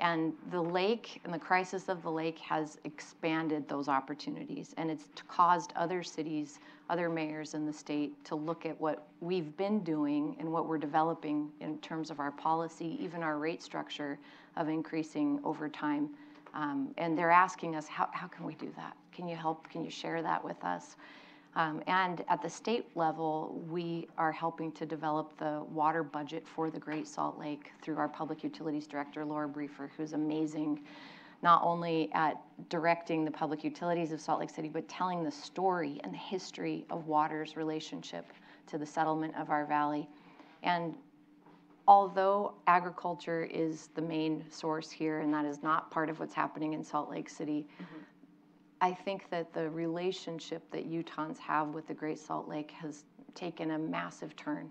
And the lake and the crisis of the lake has expanded those opportunities, and it's caused other cities, other mayors in the state to look at what we've been doing and what we're developing in terms of our policy, even our rate structure of increasing over time um, and they're asking us, how, how can we do that? Can you help? Can you share that with us? Um, and at the state level, we are helping to develop the water budget for the Great Salt Lake through our Public Utilities Director, Laura Briefer, who's amazing, not only at directing the public utilities of Salt Lake City, but telling the story and the history of water's relationship to the settlement of our valley. And although agriculture is the main source here, and that is not part of what's happening in Salt Lake City, mm-hmm. I think that the relationship that Utahns have with the Great Salt Lake has taken a massive turn.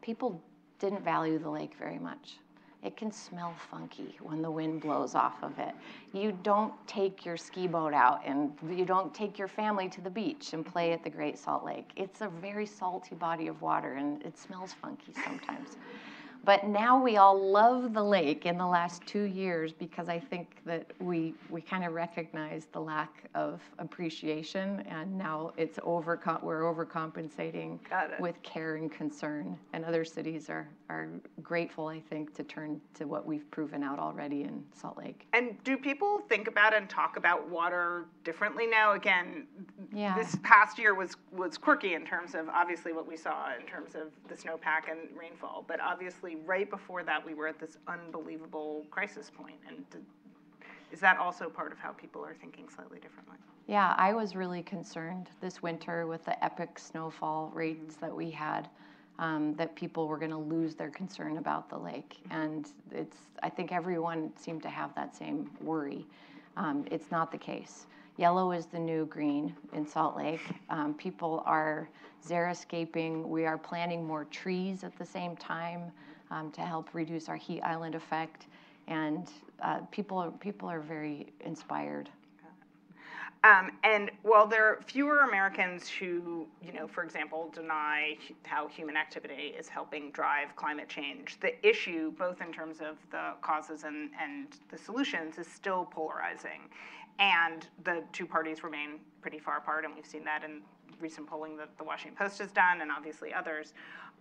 People didn't value the lake very much. It can smell funky when the wind blows off of it. You don't take your ski boat out and you don't take your family to the beach and play at the Great Salt Lake. It's a very salty body of water and it smells funky sometimes. *laughs* But now we all love the lake in the last two years because I think that we we kind of recognize the lack of appreciation, and now it's over we're overcompensating with care and concern. And other cities are are grateful, I think, to turn to what we've proven out already in Salt Lake. And do people think about and talk about water differently now? Again, yeah. this past year was was quirky in terms of obviously what we saw in terms of the snowpack and rainfall, but obviously right before that, we were at this unbelievable crisis point. And is that also part of how people are thinking slightly differently? Yeah, I was really concerned this winter with the epic snowfall rates that we had. Um, that people were going to lose their concern about the lake, and it's. I think everyone seemed to have that same worry. Um, it's not the case. Yellow is the new green in Salt Lake. Um, people are xeriscaping. We are planting more trees at the same time um, to help reduce our heat island effect. And uh, people, people are very inspired. Um, and while there are fewer Americans who, you know, for example, deny how human activity is helping drive climate change, the issue, both in terms of the causes and, and the solutions, is still polarizing. And the two parties remain pretty far apart, and we've seen that in recent polling that the Washington Post has done, and obviously others.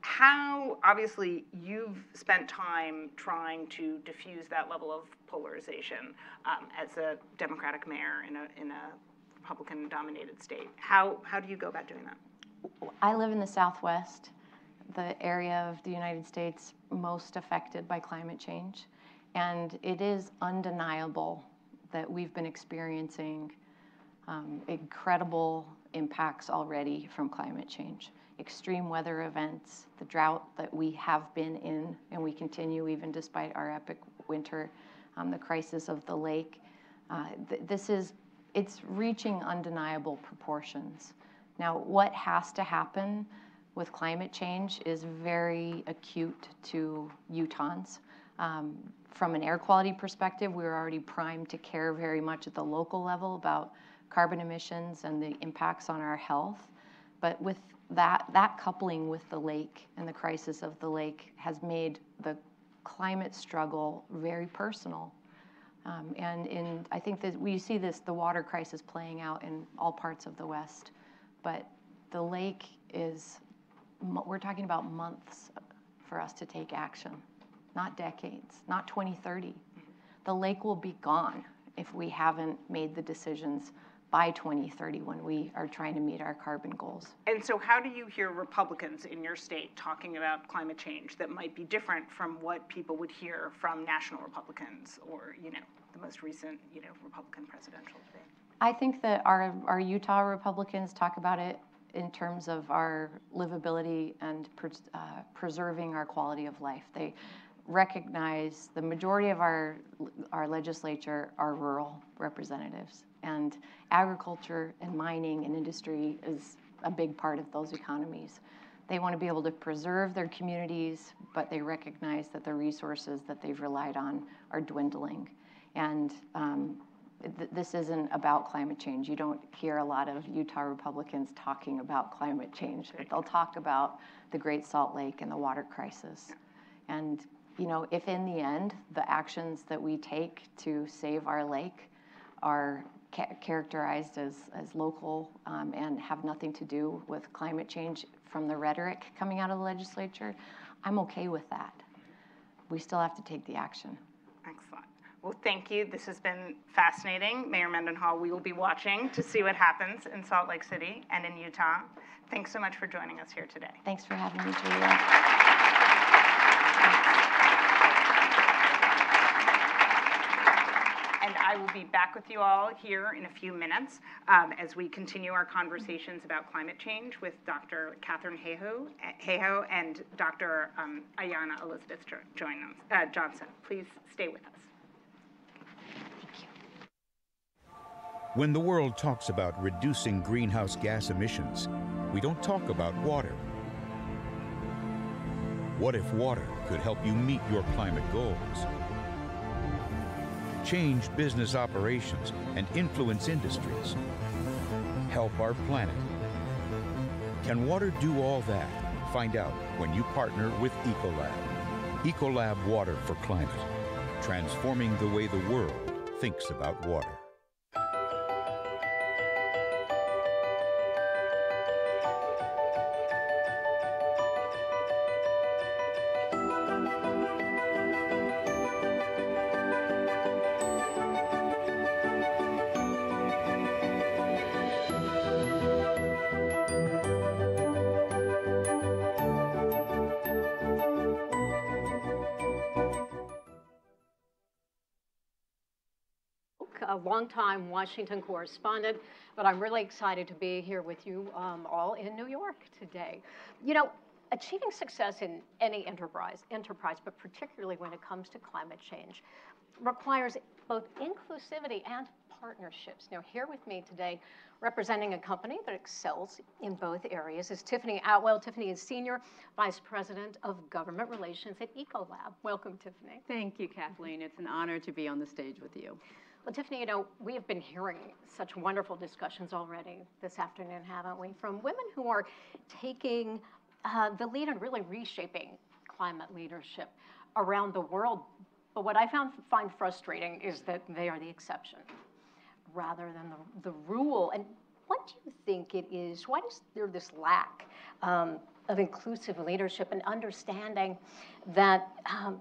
How, obviously, you've spent time trying to diffuse that level of polarization um, as a Democratic mayor in a, in a Republican dominated state. How, how do you go about doing that? I live in the Southwest, the area of the United States most affected by climate change. And it is undeniable that we've been experiencing um, incredible impacts already from climate change. Extreme weather events, the drought that we have been in, and we continue even despite our epic winter, um, the crisis of the lake. Uh, th- this is, it's reaching undeniable proportions. Now, what has to happen with climate change is very acute to Utahns. Um, from an air quality perspective, we are already primed to care very much at the local level about carbon emissions and the impacts on our health. But with that, that coupling with the lake and the crisis of the lake has made the climate struggle very personal. Um, and in, I think that we see this, the water crisis playing out in all parts of the West. But the lake is, we're talking about months for us to take action, not decades, not 2030. The lake will be gone if we haven't made the decisions by 2030 when we are trying to meet our carbon goals. And so, how do you hear Republicans in your state talking about climate change that might be different from what people would hear from national Republicans or, you know, the most recent, you know, Republican presidential debate? I think that our, our Utah Republicans talk about it in terms of our livability and uh, preserving our quality of life. They recognize the majority of our, our legislature are rural representatives, and agriculture and mining and industry is a big part of those economies. They want to be able to preserve their communities, but they recognize that the resources that they've relied on are dwindling. And um, th- this isn't about climate change. You don't hear a lot of Utah Republicans talking about climate change. They'll talk about the Great Salt Lake and the water crisis. And you know, if in the end the actions that we take to save our lake are ca- characterized as, as local um, and have nothing to do with climate change from the rhetoric coming out of the legislature, I'm okay with that. We still have to take the action. Excellent. Well, thank you. This has been fascinating. Mayor Mendenhall, we will be watching to see what happens in Salt Lake City and in Utah. Thanks so much for joining us here today. Thanks for having me, Julia. And I will be back with you all here in a few minutes um, as we continue our conversations about climate change with Dr. Katharine Hayhoe, and Dr. Um, Ayana Elizabeth uh, Johnson. Please stay with us. When the world talks about reducing greenhouse gas emissions, we don't talk about water. What if water could help you meet your climate goals? Change business operations and influence industries, help our planet. Can water do all that? Find out when you partner with Ecolab. Ecolab Water for Climate, transforming the way the world thinks about water. Longtime Washington correspondent, but I'm really excited to be here with you um, all in New York today. You know, achieving success in any enterprise, enterprise, but particularly when it comes to climate change, requires both inclusivity and partnerships. Now, here with me today, representing a company that excels in both areas, is Tiffany Atwell. Tiffany is Senior Vice President of Government Relations at Ecolab. Welcome, Tiffany. Thank you, Kathleen. It's an honor to be on the stage with you. Well, Tiffany, you know, we have been hearing such wonderful discussions already this afternoon, haven't we, from women who are taking uh, the lead and really reshaping climate leadership around the world. But what I found find frustrating is that they are the exception rather than the, the rule. And what do you think it is? Why is there this lack um, of inclusive leadership and understanding that um,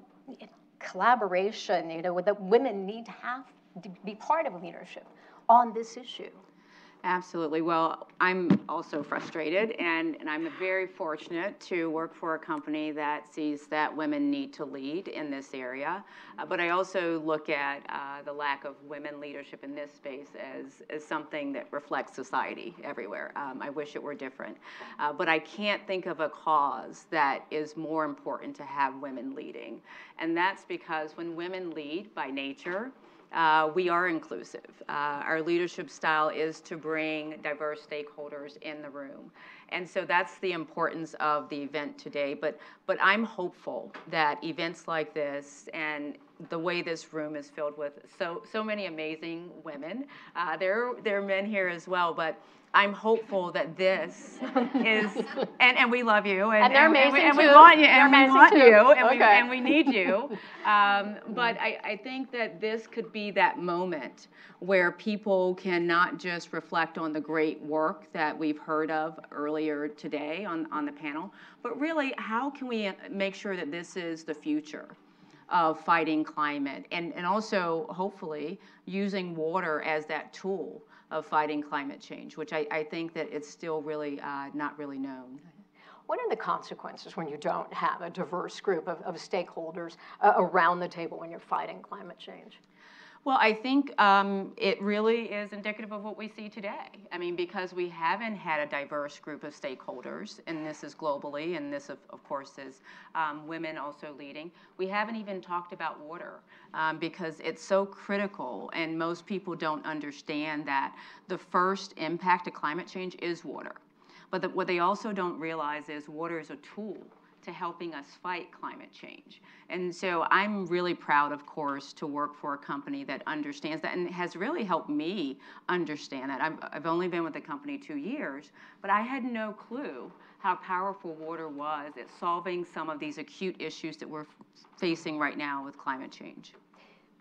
collaboration, you know, that women need to have be part of leadership on this issue. Absolutely. Well, I'm also frustrated, and, and I'm very fortunate to work for a company that sees that women need to lead in this area. Uh, but I also look at uh, the lack of women leadership in this space as, as something that reflects society everywhere. Um, I wish it were different. Uh, but I can't think of a cause that is more important to have women leading. And that's because when women lead by nature, uh, we are inclusive. Uh, our leadership style is to bring diverse stakeholders in the room. and so that's the importance of the event today. But, but I'm hopeful that events like this and the way this room is filled with so, so many amazing women, uh, there, there are men here as well, but I'm hopeful that this *laughs* is, and, and we love you, and, And they're and, amazing we, and we want you, They're and we amazing want too. you, and, we, Okay. and we need you. *laughs* Um, but I, I think that this could be that moment where people can not just reflect on the great work that we've heard of earlier today on, on the panel, but really how can we make sure that this is the future? Of fighting climate and, and also hopefully using water as that tool of fighting climate change, which I, I think that it's still really uh, not really known. What are the consequences when you don't have a diverse group of, of stakeholders uh, around the table when you're fighting climate change? Well, I think um, it really is indicative of what we see today. I mean, because we haven't had a diverse group of stakeholders, and this is globally, and this, of, of course, is um, women also leading. We haven't even talked about water um, because it's so critical, and most people don't understand that the first impact of climate change is water. But the, what they also don't realize is water is a tool to helping us fight climate change. And so I'm really proud, of course, to work for a company that understands that and has really helped me understand that. I've, I've only been with the company two years, but I had no clue how powerful water was at solving some of these acute issues that we're facing right now with climate change.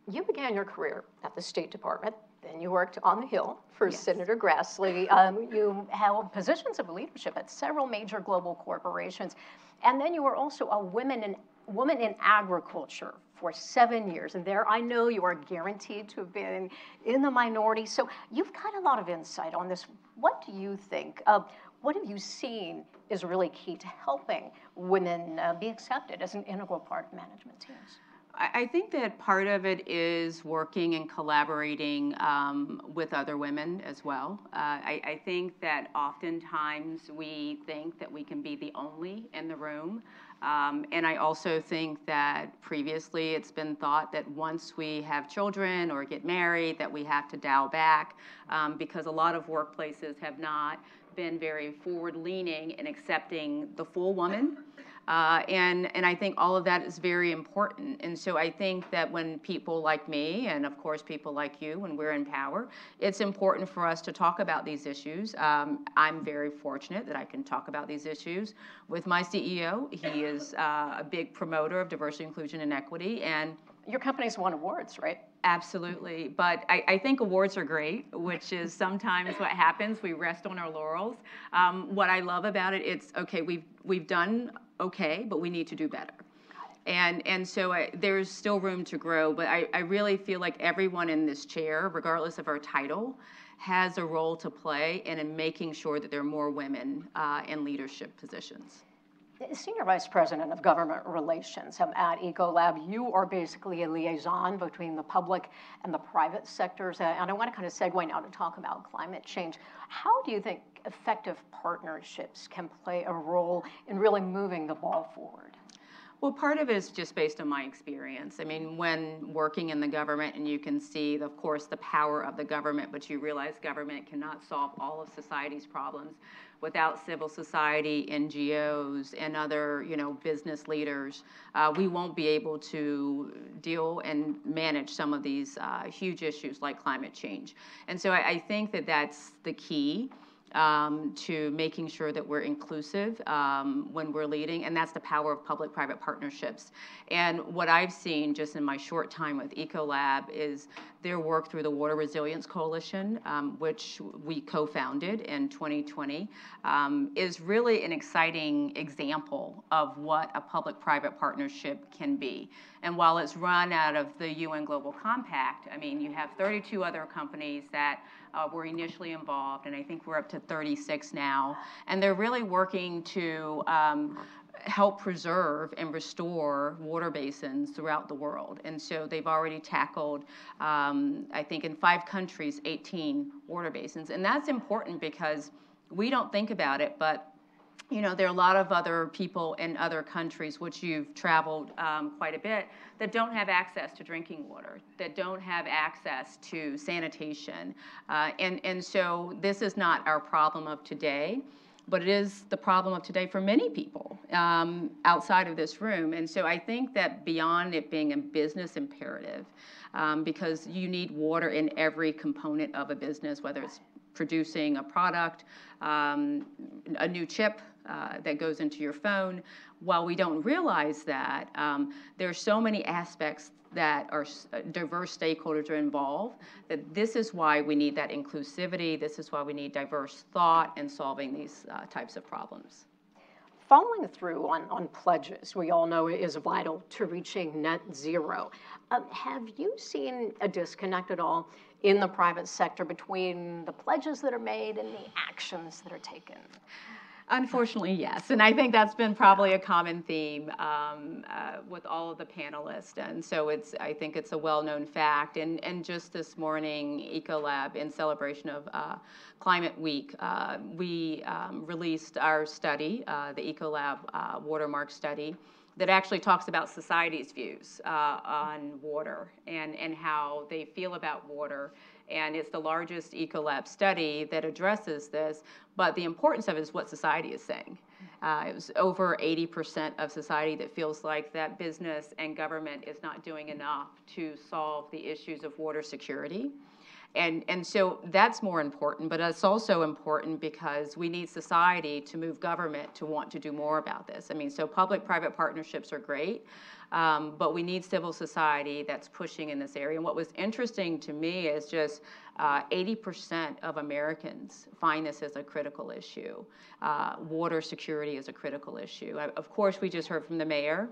You began your career at the State Department, then you worked on the Hill for Yes. Senator Grassley. Um, you held positions of leadership at several major global corporations, and then you were also a in, woman in agriculture for seven years. And there, I know you are guaranteed to have been in the minority. So you've got a lot of insight on this. What do you think? Uh, what have you seen is really key to helping women uh, be accepted as an integral part of management teams? I think that part of it is working and collaborating um, with other women as well. Uh, I, I think that oftentimes we think that we can be the only in the room. Um, and I also think that previously it's been thought that once we have children or get married, that we have to dial back um, because a lot of workplaces have not been very forward leaning in accepting the full woman. Uh, and, and I think all of that is very important. And so I think that when people like me, and of course people like you, when we're in power, it's important for us to talk about these issues. Um, I'm very fortunate that I can talk about these issues with my CEO. He is uh, a big promoter of diversity, inclusion, and equity. And Your company's won awards, right? Absolutely, but I, I think awards are great, which is sometimes what happens. We rest on our laurels. Um, what I love about it, it's okay. We've we've done okay, but we need to do better. And and so I, there's still room to grow. But I, I really feel like everyone in this chair, regardless of our title, has a role to play in, in making sure that there are more women uh, in leadership positions. Senior Vice President of Government Relations um, at Ecolab, you are basically a liaison between the public and the private sectors. Uh, and I want to kind of segue now to talk about climate change. How do you think effective partnerships can play a role in really moving the ball forward? Well, part of it is just based on my experience. I mean, when working in the government, and you can see, of course, the power of the government, but you realize government cannot solve all of society's problems without civil society, NGOs, and other, you know, business leaders. Uh, we won't be able to deal and manage some of these uh, huge issues like climate change. And so I, I think that that's the key um, to making sure that we're inclusive um, when we're leading, and that's the power of public-private partnerships. And what I've seen just in my short time with Ecolab is their work through the Water Resilience Coalition, um, which we co-founded in 2020, um, is really an exciting example of what a public-private partnership can be. And while it's run out of the UN Global Compact, I mean, you have 32 other companies that uh, were initially involved, and I think we're up to 36 now. And they're really working to um, help preserve and restore water basins throughout the world. And so they've already tackled, um, I think, in five countries, 18 water basins. And that's important because we don't think about it, but you know, there are a lot of other people in other countries, which you've traveled um, quite a bit, that don't have access to drinking water, that don't have access to sanitation. Uh, and, and so this is not our problem of today. but it is the problem of today for many people um, outside of this room. And so I think that beyond it being a business imperative, um, because you need water in every component of a business, whether it's producing a product, um, a new chip uh, that goes into your phone. While we don't realize that, um, there are so many aspects that are uh, diverse stakeholders are involved, that this is why we need that inclusivity, this is why we need diverse thought in solving these uh, types of problems. Following through on, on pledges, we all know is vital to reaching net zero. Um, have you seen a disconnect at all in the private sector between the pledges that are made and the actions that are taken? Unfortunately, yes. And I think that's been probably a common theme um, uh, with all of the panelists. And so it's, I think it's a well-known fact. And, and just this morning, Ecolab, in celebration of uh, Climate Week, uh, we um, released our study, uh, the Ecolab uh, Watermark study, that actually talks about society's views uh, on water and, and how they feel about water and it's the largest Ecolab study that addresses this. But the importance of it is what society is saying. Uh, it was over 80% of society that feels like that business and government is not doing enough to solve the issues of water security. And, and so that's more important, but it's also important because we need society to move government to want to do more about this. I mean, so public private partnerships are great, um, but we need civil society that's pushing in this area. And what was interesting to me is just uh, 80% of Americans find this as a critical issue. Uh, water security is a critical issue. of course, we just heard from the mayor.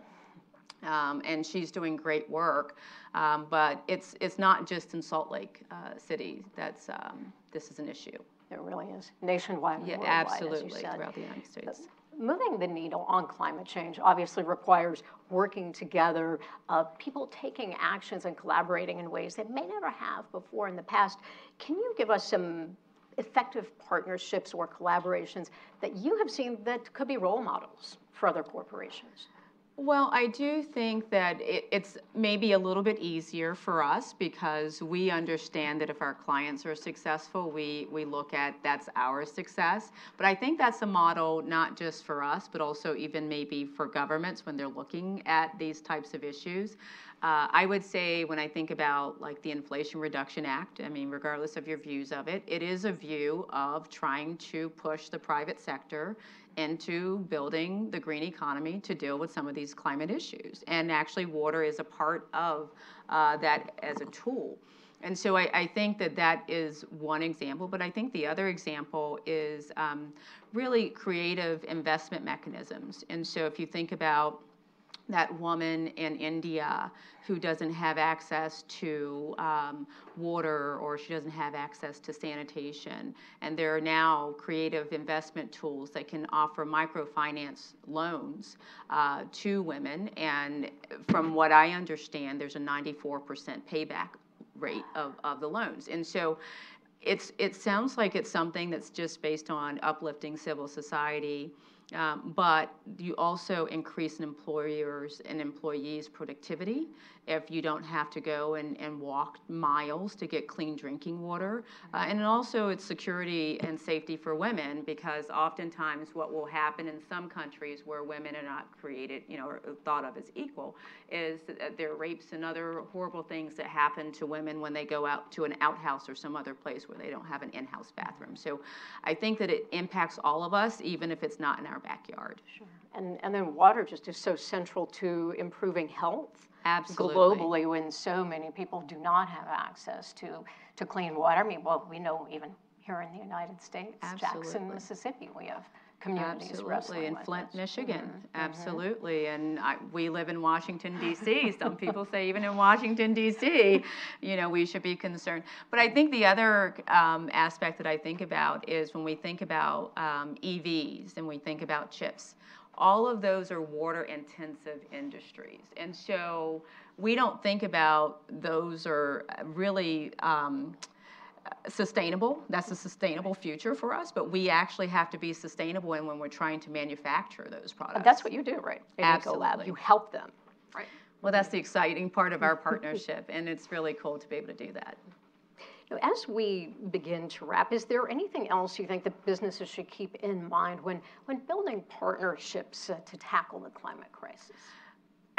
Um, and she's doing great work. Um, but it's it's not just in Salt Lake uh, City that's um, this is an issue. It really is nationwide. Yeah, absolutely throughout the United States moving the needle on climate change obviously requires working together, uh, people taking actions and collaborating in ways they may never have before in the past. Can you give us some effective partnerships or collaborations that you have seen that could be role models for other corporations? Well, I do think that it, it's maybe a little bit easier for us because we understand that if our clients are successful, we, we look at that's our success. But I think that's a model not just for us, but also even maybe for governments when they're looking at these types of issues. Uh, I would say when I think about like the Inflation Reduction Act, I mean, regardless of your views of it, it is a view of trying to push the private sector into building the green economy to deal with some of these climate issues. And actually, water is a part of uh, that as a tool. And so I, I, think that that is one example, but I think the other example is um, really creative investment mechanisms. And so if you think about that woman in India who doesn't have access to um, water or she doesn't have access to sanitation. And there are now creative investment tools that can offer microfinance loans uh, to women. And from what I understand, there's a 94% payback rate of, of the loans. And so it's, it sounds like it's something that's just based on uplifting civil society Um, but you also increase an employer's and employees' productivity if you don't have to go and, and walk miles to get clean drinking water. Uh, and also it's security and safety for women because oftentimes what will happen in some countries where women are not created, you know, or thought of as equal, is that there are rapes and other horrible things that happen to women when they go out to an outhouse or some other place where they don't have an in-house bathroom. So I think that it impacts all of us, even if it's not in our backyard. Sure. And, and then water just is so central to improving health Absolutely. globally when so many people do not have access to, to clean water. I mean, well, we know even here in the United States, Absolutely. Jackson, Mississippi, we have communities Absolutely, in Flint, this. Michigan, mm-hmm. absolutely. And I, we live in Washington, D.C. Some people say even in Washington, D.C., you know, we should be concerned. But I think the other um, aspect that I think about is when we think about um, EVs and we think about chips all of those are water intensive industries. And so we don't think about those are really um, sustainable. That's a sustainable future for us, but we actually have to be sustainable in when we're trying to manufacture those products. But that's what you do, right? Absolutely. You help them, right? Well, that's the exciting part of our partnership, and it's really cool to be able to do that. As we begin to wrap, is there anything else you think that businesses should keep in mind when, when building partnerships uh, to tackle the climate crisis?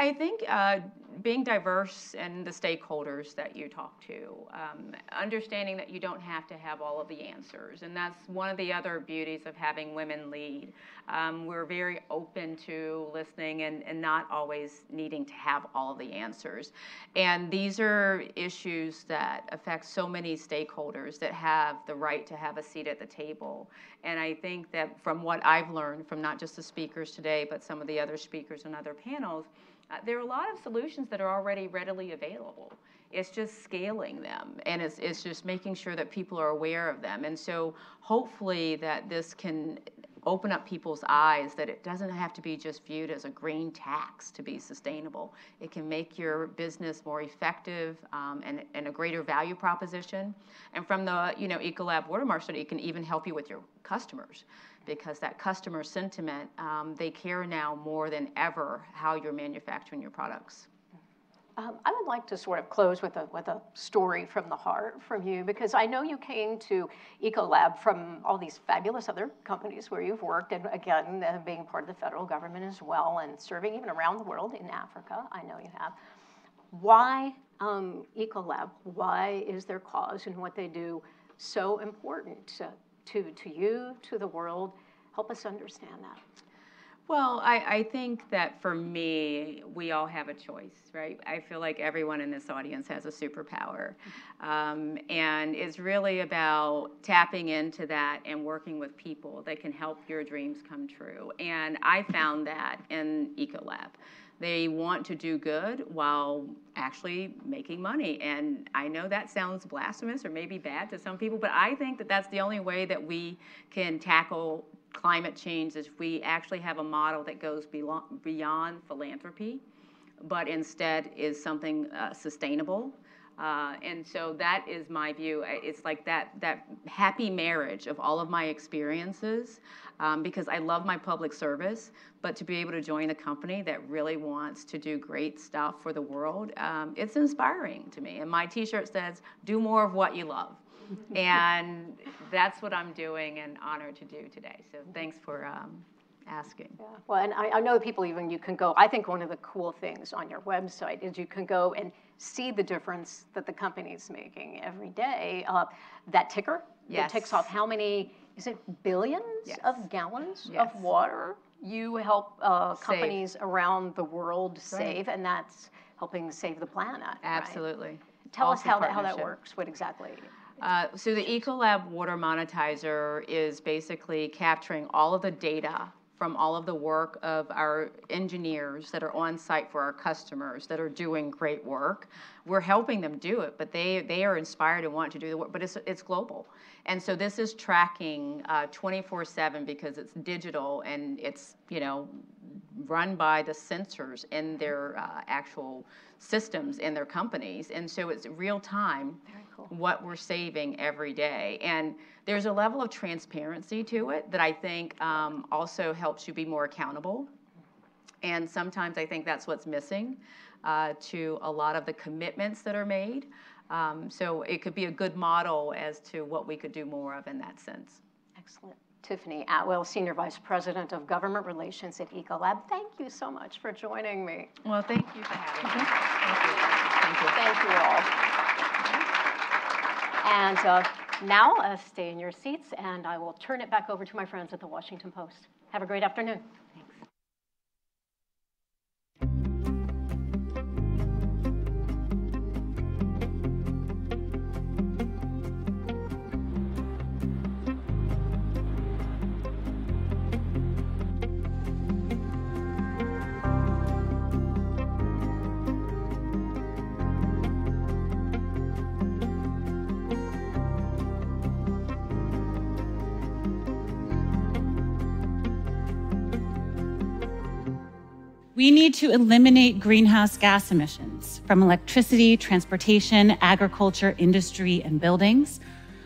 I think uh, being diverse in the stakeholders that you talk to, um, understanding that you don't have to have all of the answers, and that's one of the other beauties of having women lead. Um, we're very open to listening and, and not always needing to have all of the answers. And these are issues that affect so many stakeholders that have the right to have a seat at the table. And I think that from what I've learned from not just the speakers today, but some of the other speakers and other panels, uh, there are a lot of solutions that are already readily available. It's just scaling them and it's, it's just making sure that people are aware of them. And so hopefully that this can open up people's eyes that it doesn't have to be just viewed as a green tax to be sustainable. It can make your business more effective um, and, and a greater value proposition. And from the you know Ecolab Watermark study, it can even help you with your customers because that customer sentiment, um, they care now more than ever how you're manufacturing your products. Um, I would like to sort of close with a, with a story from the heart from you because I know you came to Ecolab from all these fabulous other companies where you've worked, and again, uh, being part of the federal government as well, and serving even around the world in Africa. I know you have. Why um, Ecolab? Why is their cause and what they do so important uh, to, to you, to the world? Help us understand that. Well, I, I think that for me, we all have a choice, right? I feel like everyone in this audience has a superpower. Um, and it's really about tapping into that and working with people that can help your dreams come true. And I found that in Ecolab. They want to do good while actually making money. And I know that sounds blasphemous or maybe bad to some people, but I think that that's the only way that we can tackle climate change is we actually have a model that goes beyond philanthropy, but instead is something uh, sustainable. Uh, and so that is my view. It's like that that happy marriage of all of my experiences, um, because I love my public service, but to be able to join a company that really wants to do great stuff for the world, um, it's inspiring to me. And my T-shirt says, "Do more of what you love." *laughs* and that's what I'm doing and honored to do today. So thanks for um, asking. Yeah. Well, and I, I know people even you can go. I think one of the cool things on your website is you can go and see the difference that the company's making every day. Uh, that ticker yes. that ticks off how many is it billions yes. of gallons yes. of water you help uh, companies save. around the world save, and that's helping save the planet. Absolutely. Right? Tell us how that, how that works. What exactly? Uh, so the Ecolab Water Monetizer is basically capturing all of the data from all of the work of our engineers that are on site for our customers that are doing great work. We're helping them do it, but they, they are inspired and want to do the work, but it's, it's global. And so this is tracking 24-7 uh, because it's digital and it's, you know, run by the sensors in their uh, actual systems in their companies. And so it's real time cool. what we're saving every day. And there's a level of transparency to it that I think um, also helps you be more accountable. And sometimes I think that's what's missing uh, to a lot of the commitments that are made. Um, so it could be a good model as to what we could do more of in that sense. Excellent. Tiffany Atwell, Senior Vice President of Government Relations at Ecolab. Thank you so much for joining me. Well, thank you for having me. Thank you. Thank you. all. And uh, now uh, stay in your seats, and I will turn it back over to my friends at the Washington Post. Have a great afternoon. We need to eliminate greenhouse gas emissions from electricity, transportation, agriculture, industry, and buildings.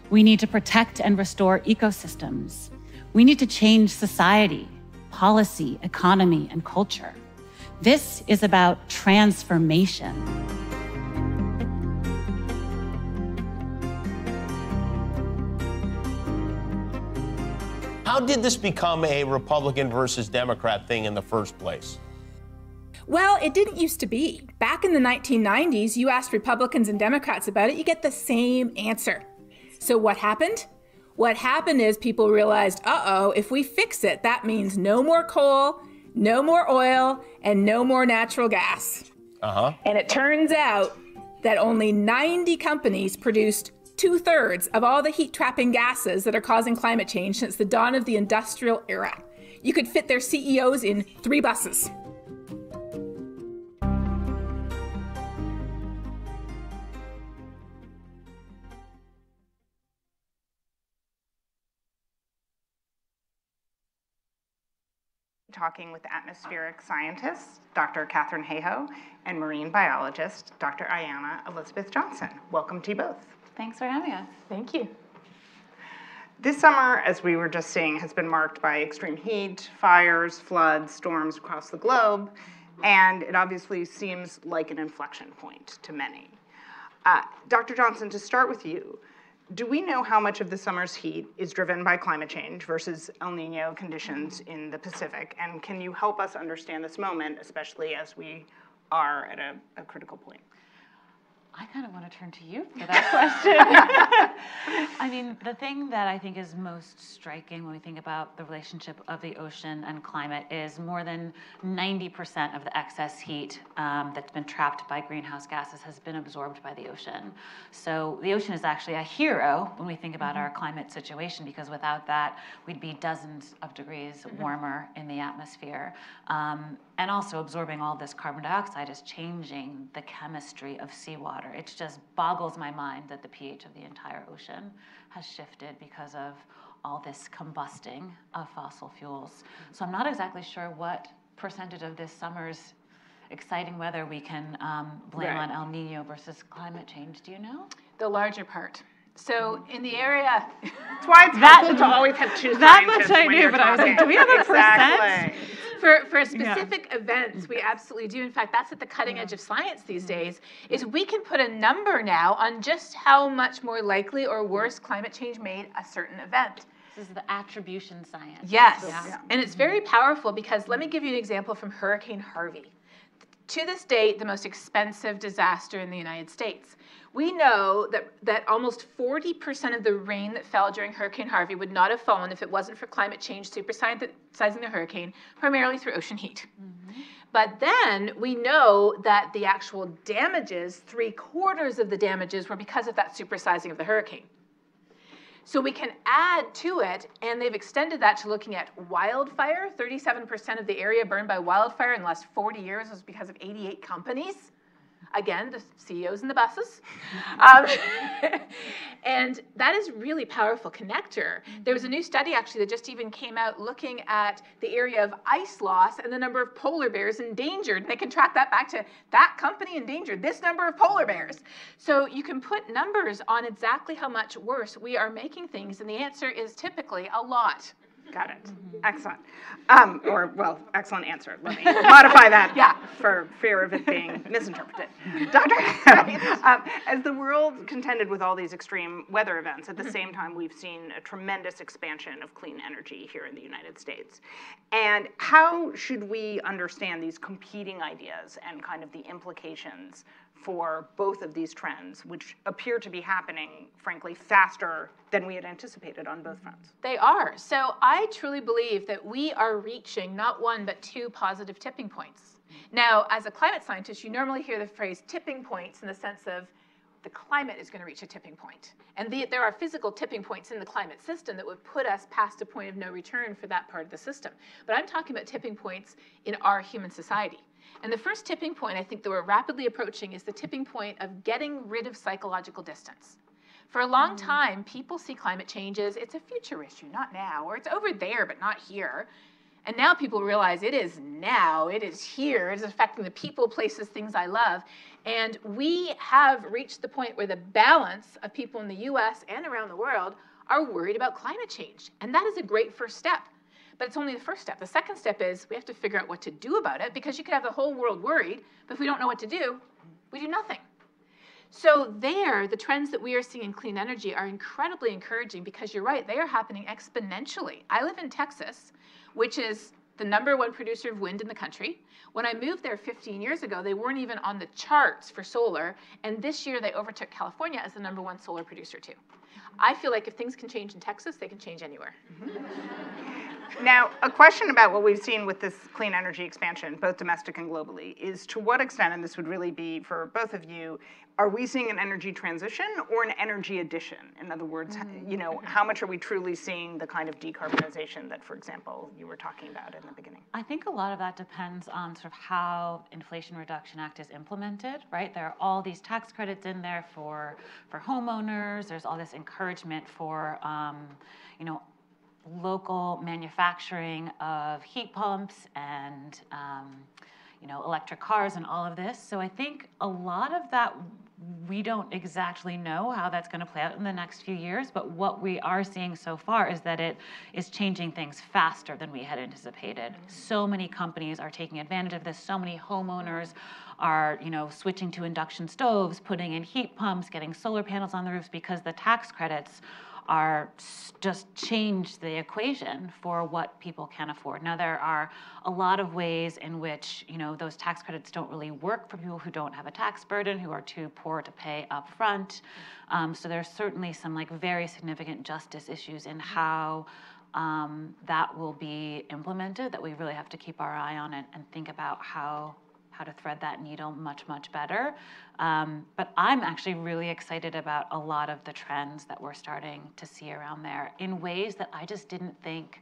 We need to protect and restore ecosystems. We need to change society, policy, economy, and culture. This is about transformation. How did this become a Republican versus Democrat thing in the first place? Well, it didn't used to be. Back in the 1990s, you asked Republicans and Democrats about it, you get the same answer. So what happened? What happened is people realized, uh oh, if we fix it, that means no more coal, no more oil, and no more natural gas. Uh huh. And it turns out that only 90 companies produced two thirds of all the heat trapping gases that are causing climate change since the dawn of the industrial era. You could fit their CEOs in three buses. Talking with atmospheric scientist, Dr. Katharine Hayhoe, and marine biologist, Dr. Ayana Elizabeth Johnson. Welcome to you both. Thanks for having us. Thank you. This summer, as we were just saying, has been marked by extreme heat, fires, floods, storms across the globe, and it obviously seems like an inflection point to many. Uh, Dr. Johnson, to start with you, do we know how much of the summer's heat is driven by climate change versus El Nino conditions in the Pacific? And can you help us understand this moment, especially as we are at a, a critical point? I kind of want to turn to you for that *laughs* question. I mean, the thing that I think is most striking when we think about the relationship of the ocean and climate is more than 90% of the excess heat um, that's been trapped by greenhouse gases has been absorbed by the ocean. So the ocean is actually a hero when we think about mm-hmm. our climate situation because without that, we'd be dozens of degrees mm-hmm. warmer in the atmosphere. Um, and also absorbing all this carbon dioxide is changing the chemistry of seawater. It just boggles my mind that the pH of the entire ocean has shifted because of all this combusting of fossil fuels. So I'm not exactly sure what percentage of this summer's exciting weather we can um, blame right. on El Nino versus climate change. Do you know? The larger part. So in the area, that's why it's that, helpful to always have two That much I knew, but I was like, do we have a exactly. percent? For, for specific yeah. events, we absolutely do. In fact, that's at the cutting edge of science these mm-hmm. days, is we can put a number now on just how much more likely or worse climate change made a certain event. This is the attribution science. Yes. Yeah. And it's very powerful because let me give you an example from Hurricane Harvey. To this date, the most expensive disaster in the United States. We know that, that almost 40% of the rain that fell during Hurricane Harvey would not have fallen if it wasn't for climate change supersizing the hurricane, primarily through ocean heat. Mm-hmm. But then we know that the actual damages, three quarters of the damages, were because of that supersizing of the hurricane. So we can add to it, and they've extended that to looking at wildfire. 37% of the area burned by wildfire in the last 40 years was because of 88 companies again, the CEOs and the buses. *laughs* Um, *laughs* and that is really powerful connector. There was a new study actually that just even came out looking at the area of ice loss and the number of polar bears endangered. And they can track that back to that company endangered, this number of polar bears. So you can put numbers on exactly how much worse we are making things. And the answer is typically a lot. Got it. Mm-hmm. Excellent. Um, or, well, excellent answer. Let me *laughs* modify that yeah. for fear of it being *laughs* misinterpreted. Dr. *laughs* um, as the world contended with all these extreme weather events, at the same time, we've seen a tremendous expansion of clean energy here in the United States. And how should we understand these competing ideas and kind of the implications for both of these trends, which appear to be happening, frankly, faster than we had anticipated on both fronts. They are. So I truly believe that we are reaching not one, but two positive tipping points. Now, as a climate scientist, you normally hear the phrase tipping points in the sense of the climate is going to reach a tipping point. And the, there are physical tipping points in the climate system that would put us past a point of no return for that part of the system. But I'm talking about tipping points in our human society. And the first tipping point I think that we're rapidly approaching is the tipping point of getting rid of psychological distance. For a long mm. time, people see climate change as it's a future issue, not now, or it's over there, but not here. And now people realize it is now, it is here, it is affecting the people, places, things I love. And we have reached the point where the balance of people in the US and around the world are worried about climate change. And that is a great first step. But it's only the first step. The second step is we have to figure out what to do about it because you could have the whole world worried, but if we don't know what to do, we do nothing. So there, the trends that we are seeing in clean energy are incredibly encouraging because you're right, they are happening exponentially. I live in Texas, which is the number one producer of wind in the country. When I moved there 15 years ago, they weren't even on the charts for solar, and this year they overtook California as the number one solar producer too. I feel like if things can change in Texas, they can change anywhere. Mm-hmm. *laughs* Now, a question about what we've seen with this clean energy expansion, both domestic and globally, is to what extent, and this would really be for both of you, are we seeing an energy transition or an energy addition? In other words, Mm-hmm. you know, how much are we truly seeing the kind of decarbonization that, for example, you were talking about in the beginning? I think a lot of that depends on sort of how Inflation Reduction Act is implemented, right? There are all these tax credits in there for for homeowners. There's all this encouragement for, um, you know, local manufacturing of heat pumps and um, you know electric cars and all of this. So I think a lot of that we don't exactly know how that's going to play out in the next few years, but what we are seeing so far is that it is changing things faster than we had anticipated. So many companies are taking advantage of this. So many homeowners are, you know, switching to induction stoves, putting in heat pumps, getting solar panels on the roofs because the tax credits are just change the equation for what people can afford. Now there are a lot of ways in which you know those tax credits don't really work for people who don't have a tax burden, who are too poor to pay up front. Um, so there's certainly some like very significant justice issues in how um, that will be implemented that we really have to keep our eye on and, and think about how how to thread that needle much much better um, but i'm actually really excited about a lot of the trends that we're starting to see around there in ways that i just didn't think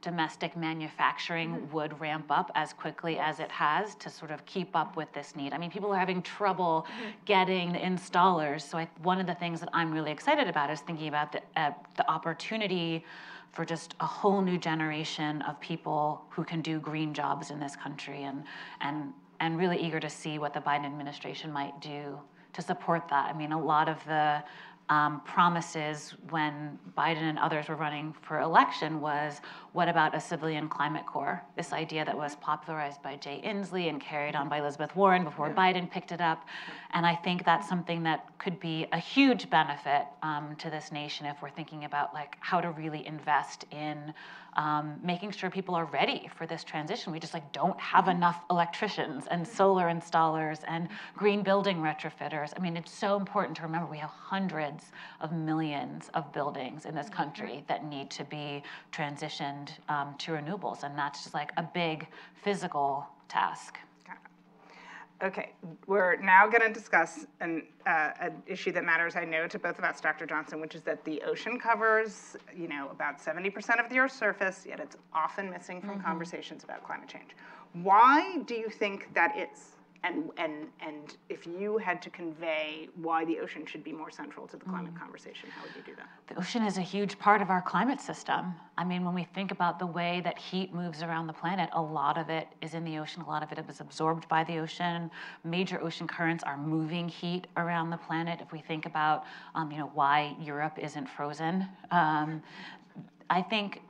domestic manufacturing would ramp up as quickly as it has to sort of keep up with this need. I mean, people are having trouble getting the installers. So I, one of the things that I'm really excited about is thinking about the, uh, the opportunity for just a whole new generation of people who can do green jobs in this country and, and, and really eager to see what the Biden administration might do to support that. I mean, a lot of the um, promises when Biden and others were running for election was what about a civilian climate corps? This idea that was popularized by Jay Inslee and carried on by Elizabeth Warren before Biden picked it up. And I think that's something that could be a huge benefit um, to this nation if we're thinking about like how to really invest in um, making sure people are ready for this transition. We just like don't have enough electricians and solar installers and green building retrofitters. I mean, it's so important to remember we have hundreds of millions of buildings in this country that need to be transitioned um, to renewables, and that's just like a big physical task. Okay, we're now going to discuss an, uh, an issue that matters, I know, to both of us, Dr. Johnson, which is that the ocean covers, you know, about 70% of the Earth's surface, yet it's often missing from Mhm. conversations about climate change. Why do you think that is? And, and, and if you had to convey why the ocean should be more central to the climate conversation, how would you do that? The ocean is a huge part of our climate system. I mean, when we think about the way that heat moves around the planet, a lot of it is in the ocean, a lot of it is absorbed by the ocean. Major ocean currents are moving heat around the planet. If we think about, um, you know, why Europe isn't frozen, um, I think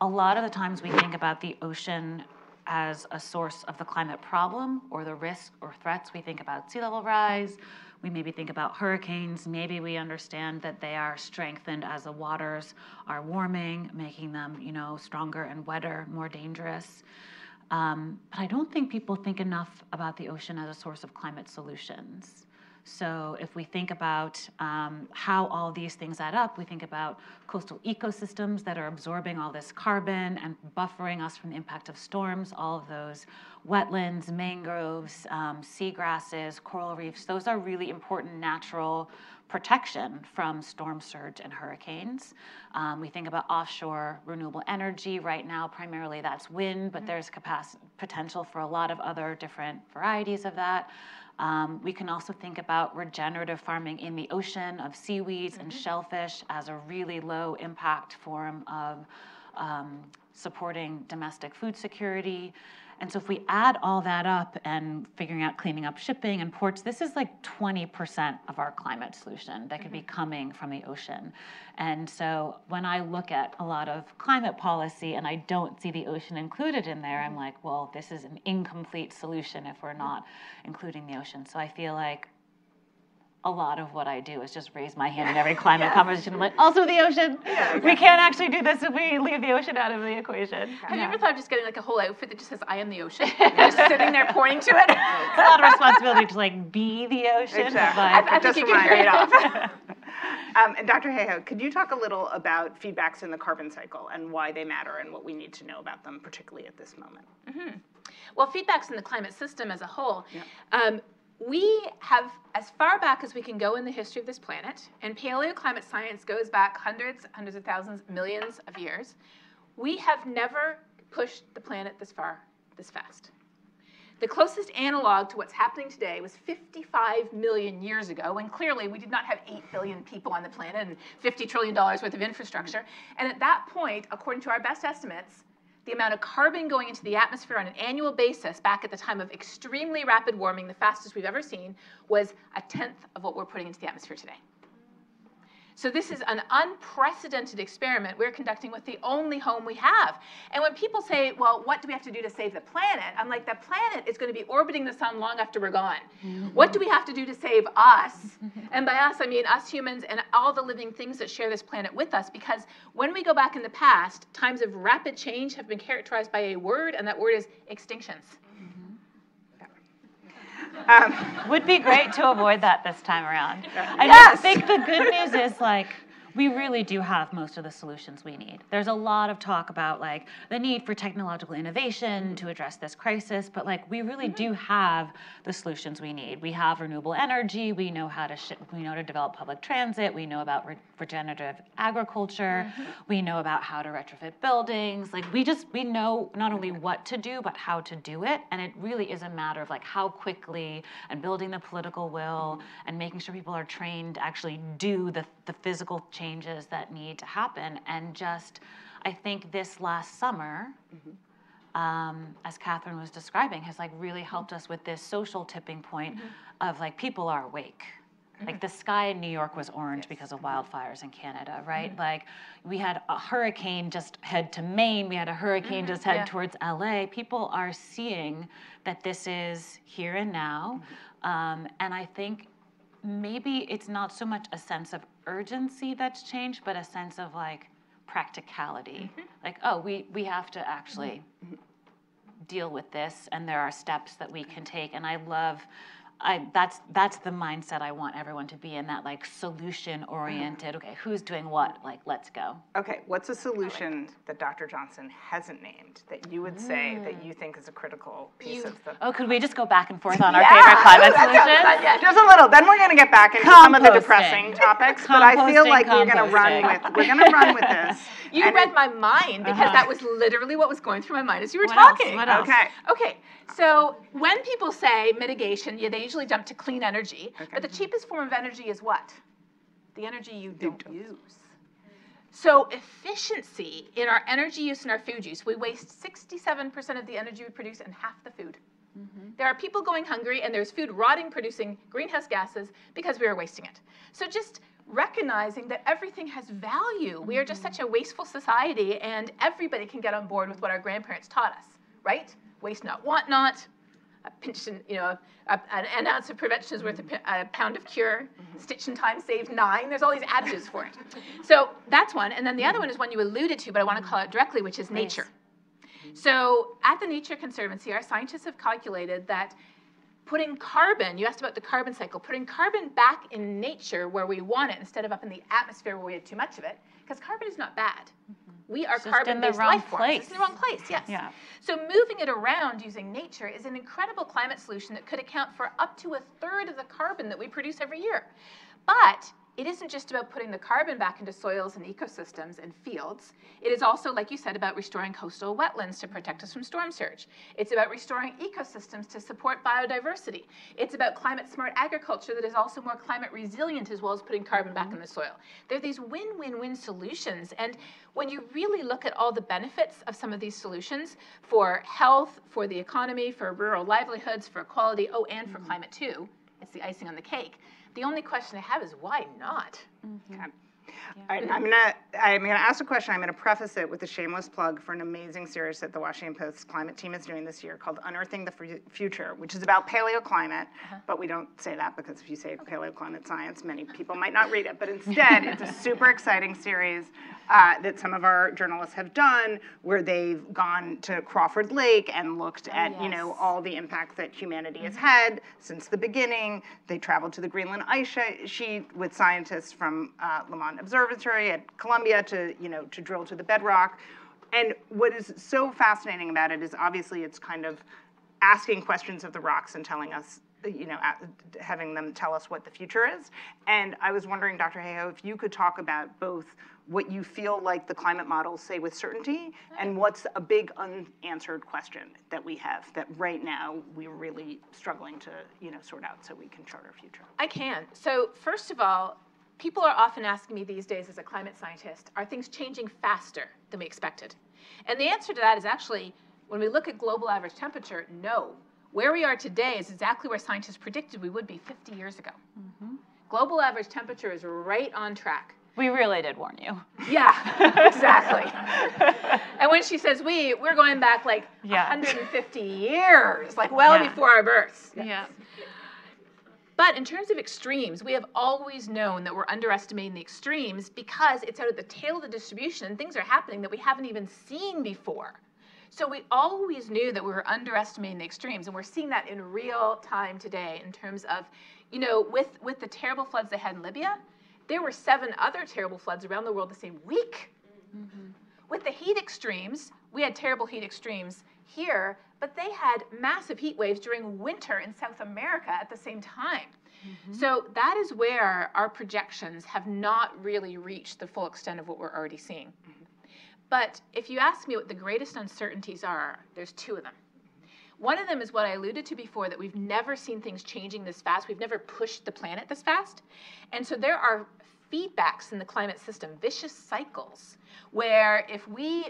a lot of the times we think about the ocean as a source of the climate problem or the risk or threats. We think about sea level rise. We maybe think about hurricanes. Maybe we understand that they are strengthened as the waters are warming, making them, you know, stronger and wetter, more dangerous. Um, but I don't think people think enough about the ocean as a source of climate solutions. So if we think about um, how all these things add up, we think about coastal ecosystems that are absorbing all this carbon and buffering us from the impact of storms, all of those wetlands, mangroves, um, seagrasses, coral reefs, those are really important natural protection from storm surge and hurricanes. Um, we think about offshore renewable energy. Right now, primarily that's wind, but there's capacity, potential for a lot of other different varieties of that. Um, we can also think about regenerative farming in the ocean of seaweeds and shellfish as a really low impact form of um, supporting domestic food security. And so if we add all that up and figuring out cleaning up shipping and ports, this is like 20% of our climate solution that could be mm-hmm. coming from the ocean. And so when I look at a lot of climate policy and I don't see the ocean included in there, I'm mm-hmm. like, well, this is an incomplete solution if we're not including the ocean. So I feel like a lot of what I do is just raise my hand in every *laughs* climate conversation. I'm like, also the ocean. We can't actually do this if we leave the ocean out of the equation. Have you ever thought of just getting like a whole outfit that just says "I am the ocean"? *laughs* just sitting there pointing to it. *laughs* It's a lot of responsibility to like be the ocean. Exactly. But I think Just you can remind trade me. off. Um, and Dr. Hayhoe, could you talk a little about feedbacks in the carbon cycle and why they matter and what we need to know about them, particularly at this moment? Mhm. Well, feedbacks in the climate system as a whole. Um, we have, as far back as we can go in the history of this planet, and paleoclimate science goes back hundreds, hundreds of thousands, millions of years, we have never pushed the planet this far, this fast. The closest analog to what's happening today was 55 million years ago, when clearly we did not have 8 billion people on the planet and $50 trillion worth of infrastructure. And at that point, according to our best estimates, the amount of carbon going into the atmosphere on an annual basis back at the time of extremely rapid warming, the fastest we've ever seen, was a tenth of what we're putting into the atmosphere today. So this is an unprecedented experiment we're conducting with the only home we have. And when people say, well, what do we have to do to save the planet? I'm like, the planet is going to be orbiting the sun long after we're gone. Mm-hmm. What do we have to do to save us? *laughs* And by us, I mean us humans and all the living things that share this planet with us. Because when we go back in the past, times of rapid change have been characterized by a word, and that word is extinctions. Um, Would be great to avoid that this time around. I Yes! think the good news is like we really do have most of the solutions we need. There's a lot of talk about like the need for technological innovation mm-hmm. to address this crisis, but like we really mm-hmm. do have the solutions we need. We have renewable energy. We know how to we know to develop public transit. We know about re- regenerative agriculture. Mm-hmm. We know about how to retrofit buildings. Like we just we know not only what to do but how to do it, and it really is a matter of like how quickly and building the political will and making sure people are trained to actually do the the physical changes that need to happen. And just I think this last summer mm-hmm. um, as Katharine was describing, has like really helped us with this social tipping point mm-hmm. of like people are awake. Mm-hmm. Like the sky in New York was orange because of wildfires in Canada, right? Like we had a hurricane just head to Maine, we had a hurricane just head yeah. towards LA. People are seeing that this is here and now. Um, and I think maybe it's not so much a sense of urgency that's changed, but a sense of like practicality. Mm-hmm. Like, oh, we, we have to actually mm-hmm. deal with this and there are steps that we can mm-hmm. take. And i love I, that's that's the mindset I want everyone to be in that like solution oriented. Okay, who's doing what? Like, let's go. Okay, what's a solution that Dr. Johnson hasn't named that you would say that you think is a critical piece of the Oh, could we just go back and forth on our Yeah. favorite climate Ooh, that solutions? yeah. Just a little. Then we're going to get back into some of the depressing topics, but I feel Composting, like we're going to run with we're going to run with this. *laughs* You And read my mind because Uh-huh. that was literally what was going through my mind as you were What else? talking. What else? Okay. Okay. So when people say mitigation, yeah, they jump to clean energy. But the cheapest form of energy is what? The energy you don't use. So efficiency in our energy use and our food use, we waste 67% of the energy we produce and half the food. Mm-hmm. There are people going hungry and there's food rotting producing greenhouse gases because we are wasting it. So just recognizing that everything has value. We are just mm-hmm. such a wasteful society and everybody can get on board with what our grandparents taught us, right? Waste not, want not. A pinch, and, you know, a, an, an ounce of prevention is worth a, a pound of cure. Mm-hmm. Stitch in time saves nine. There's all these adages for it. So that's one. And then the other mm-hmm. one is one you alluded to, but I want to call it directly, which is nature. Mm-hmm. So at the Nature Conservancy, our scientists have calculated that putting carbon, you asked about the carbon cycle, putting carbon back in nature where we want it instead of up in the atmosphere where we have too much of it, because carbon is not bad. We are carbon-based life forms. place. It's in the wrong place, yes. Yeah. So moving it around using nature is an incredible climate solution that could account for up to a third of the carbon that we produce every year. But it isn't just about putting the carbon back into soils and ecosystems and fields. It is also, like you said, about restoring coastal wetlands to protect us from storm surge. It's about restoring ecosystems to support biodiversity. It's about climate smart agriculture that is also more climate resilient as well as putting carbon back in the mm-hmm. soil. There are these win win win solutions. And when you really look at all the benefits of some of these solutions for health, for the economy, for rural livelihoods, for equality, oh, and for mm-hmm. climate too, it's the icing on the cake. The only question I have is why not? Mm-hmm. Okay. Right, I'm gonna I'm gonna ask a question. I'm gonna preface it with a shameless plug for an amazing series that the Washington Post climate team is doing this year called Unearthing the Fu- Future, which is about paleoclimate. But we don't say that because if you say paleoclimate science, many people might not read it. But instead, it's a super exciting series uh, that some of our journalists have done, where they've gone to Crawford Lake and looked at you know all the impacts that humanity has had since the beginning. They traveled to the Greenland ice sheet with scientists from uh, Lamont Observatory at Columbia to you know to drill to the bedrock. And what is so fascinating about it is obviously it's kind of asking questions of the rocks and telling us, you know, having them tell us what the future is. And I was wondering, Dr. Hayhoe, if you could talk about both what you feel like the climate models say with certainty and what's a big unanswered question that we have that right now we're really struggling to, you know, sort out so we can chart our future. I can. So, first of all, people are often asking me these days as a climate scientist are things changing faster than we expected? And the answer to that is actually when we look at global average temperature, no. Where we are today is exactly where scientists predicted we would be 50 years ago. Mm-hmm. Global average temperature is right on track. We really did warn you. Yeah, *laughs* exactly. and when she says we, we're going back like Yeah. 150 years, like well Yeah. before our births. Yeah. But in terms of extremes, we have always known that we're underestimating the extremes because it's out at the tail of the distribution and things are happening that we haven't even seen before. So we always knew that we were underestimating the extremes, and we're seeing that in real time today in terms of, you know, with, with the terrible floods they had in Libya, there were seven other terrible floods around the world the same week. Mm-hmm. With the heat extremes, we had terrible heat extremes here, but they had massive heat waves during winter in South America at the same time. Mm-hmm. So that is where our projections have not really reached the full extent of what we're already seeing. Mm-hmm. But if you ask me what the greatest uncertainties are, there's two of them. One of them is what I alluded to before that we've never seen things changing this fast. We've never pushed the planet this fast. And so there are feedbacks in the climate system, vicious cycles, where if we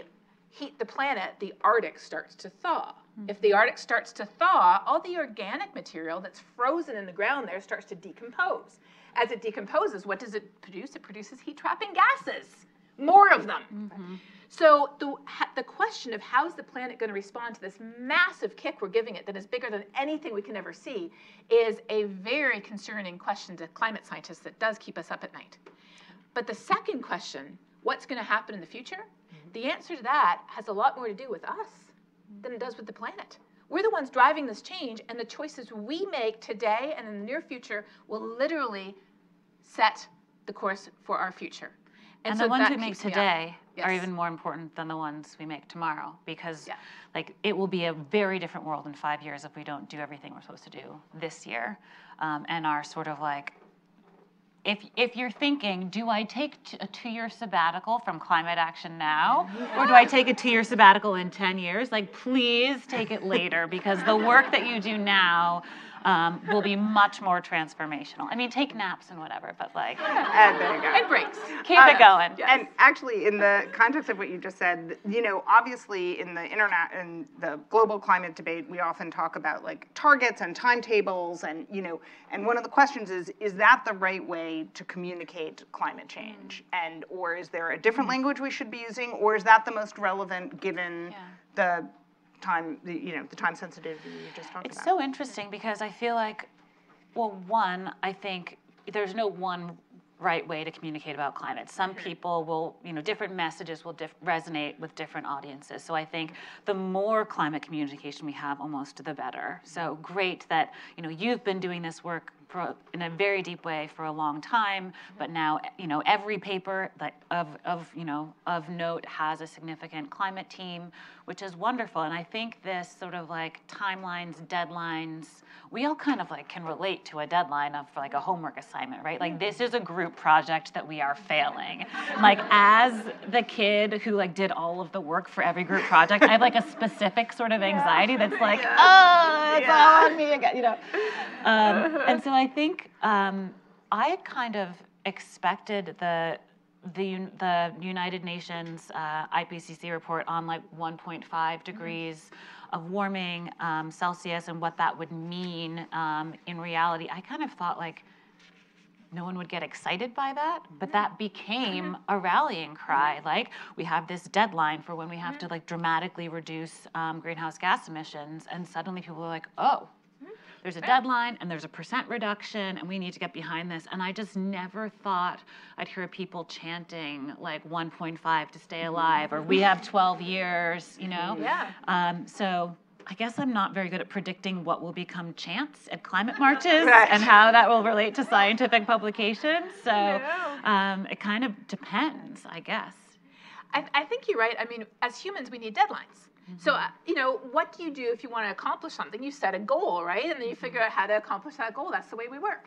heat the planet, the Arctic starts to thaw. If the Arctic starts to thaw, all the organic material that's frozen in the ground there starts to decompose. As it decomposes, what does it produce? It produces heat trapping gases, more of them. So the, the question of how's the planet going to respond to this massive kick we're giving it that is bigger than anything we can ever see is a very concerning question to climate scientists that does keep us up at night. But the second question, what's going to happen in the future? Mm-hmm. The answer to that has a lot more to do with us than it does with the planet. We're the ones driving this change, and the choices we make today and in the near future will literally set the course for our future. And, so the ones we make keeps me up. today are even more important than the ones we make tomorrow because like it will be a very different world in five years if we don't do everything we're supposed to do this year um, and are sort of like if, if you're thinking, do I take t- a two year sabbatical from climate action now? Or do I take a two year sabbatical in 10 years? Like, please take it later because the work that you do now um, will be much more transformational. I mean, take naps and whatever, but like, And *laughs* uh, there you go. And breaks. Uh, keep it going. And actually, in the context of what you just said, you know, obviously in the internet and the global climate debate, we often talk about like targets and timetables, and you know, and one of the questions is, is that the right way to communicate climate change, mm-hmm. and or is there a different mm-hmm. language we should be using, or is that the most relevant given the time, the, you know, the time sensitivity you just talked It's about? so interesting because I feel like, well, one, I think there's no one right way to communicate about climate. Some mm-hmm. people will, you know, different messages will resonate with different audiences. So I think the more climate communication we have, almost the better. So mm-hmm. great that, you know, you've been doing this work for, in a very deep way for a long time, mm-hmm. but now, you know, every paper that of, of, you know, of note has a significant climate team, which is wonderful. And I think this sort of like timelines, deadlines, we all kind of like can relate to a deadline of like a homework assignment, right? Like this is a group project that we are failing. Like as the kid who like did all of the work for every group project, I have like a specific sort of anxiety that's like, oh, it's all on me again, you know. Um, and so I think um, I kind of expected the the the United Nations uh, IPCC report on like 1.5 degrees of warming um, Celsius and what that would mean um, in reality. I kind of thought like no one would get excited by that, but that became a rallying cry. Like we have this deadline for when we have to like dramatically reduce um, greenhouse gas emissions, and suddenly people are like, oh, there's a deadline and there's a percent reduction and we need to get behind this and i just never thought i'd hear people chanting like 1.5 to stay alive or we have 12 years you know *laughs* Yeah. um, so i guess i'm not very good at predicting what will become chants at climate *laughs* marches Right. and how that will relate to scientific publications so um, it kind of depends i guess I, I think you're right. I mean, as humans, we need deadlines. So, mm-hmm. uh, you know, what do you do if you want to accomplish something? You set a goal, right? And then you figure mm-hmm. out how to accomplish that goal. That's the way we work.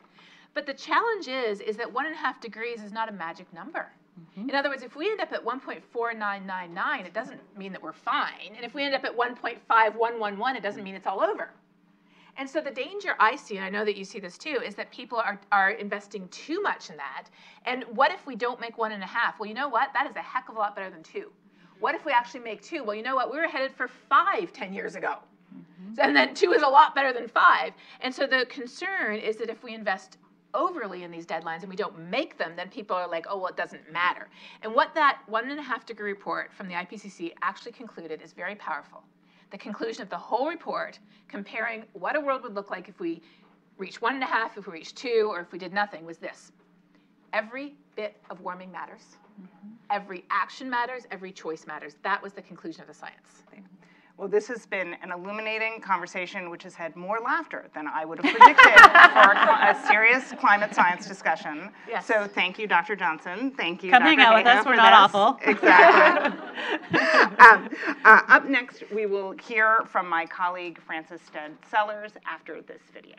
But the challenge is, is that one and a half degrees is not a magic number. Mm-hmm. In other words, if we end up at 1.4999, it doesn't mean that we're fine. And if we end up at 1.5111, it doesn't mean it's all over. And so the danger I see, and I know that you see this too, is that people are, are investing too much in that. And what if we don't make one and a half? Well, you know what? That is a heck of a lot better than two. What if we actually make two? Well, you know what? We were headed for five 10 years ago. Mm-hmm. And then two is a lot better than five. And so the concern is that if we invest overly in these deadlines and we don't make them, then people are like, oh, well, it doesn't matter. And what that one and a half degree report from the IPCC actually concluded is very powerful. The conclusion of the whole report, comparing what a world would look like if we reached one and a half, if we reached two, or if we did nothing, was this. Every bit of warming matters. Every action matters. Every choice matters. That was the conclusion of the science. Well, this has been an illuminating conversation which has had more laughter than I would have predicted for a, serious climate science discussion. Yes. So thank you, Dr. Johnson. Thank you, Come Dr. hang out with us. We're for not this. awful. Exactly. *laughs* um, uh, up next, we will hear from my colleague Frances Stead Sellers after this video.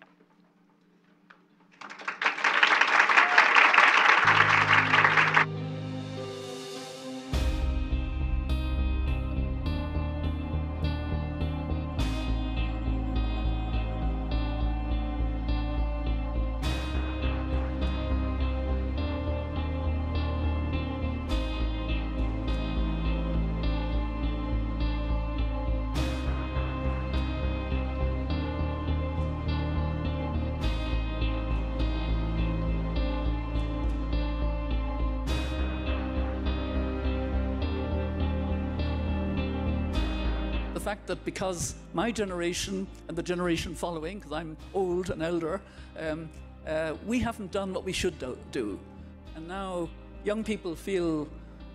The fact that because my generation and the generation following, because I'm old and elder, um, uh, we haven't done what we should do. And now young people feel,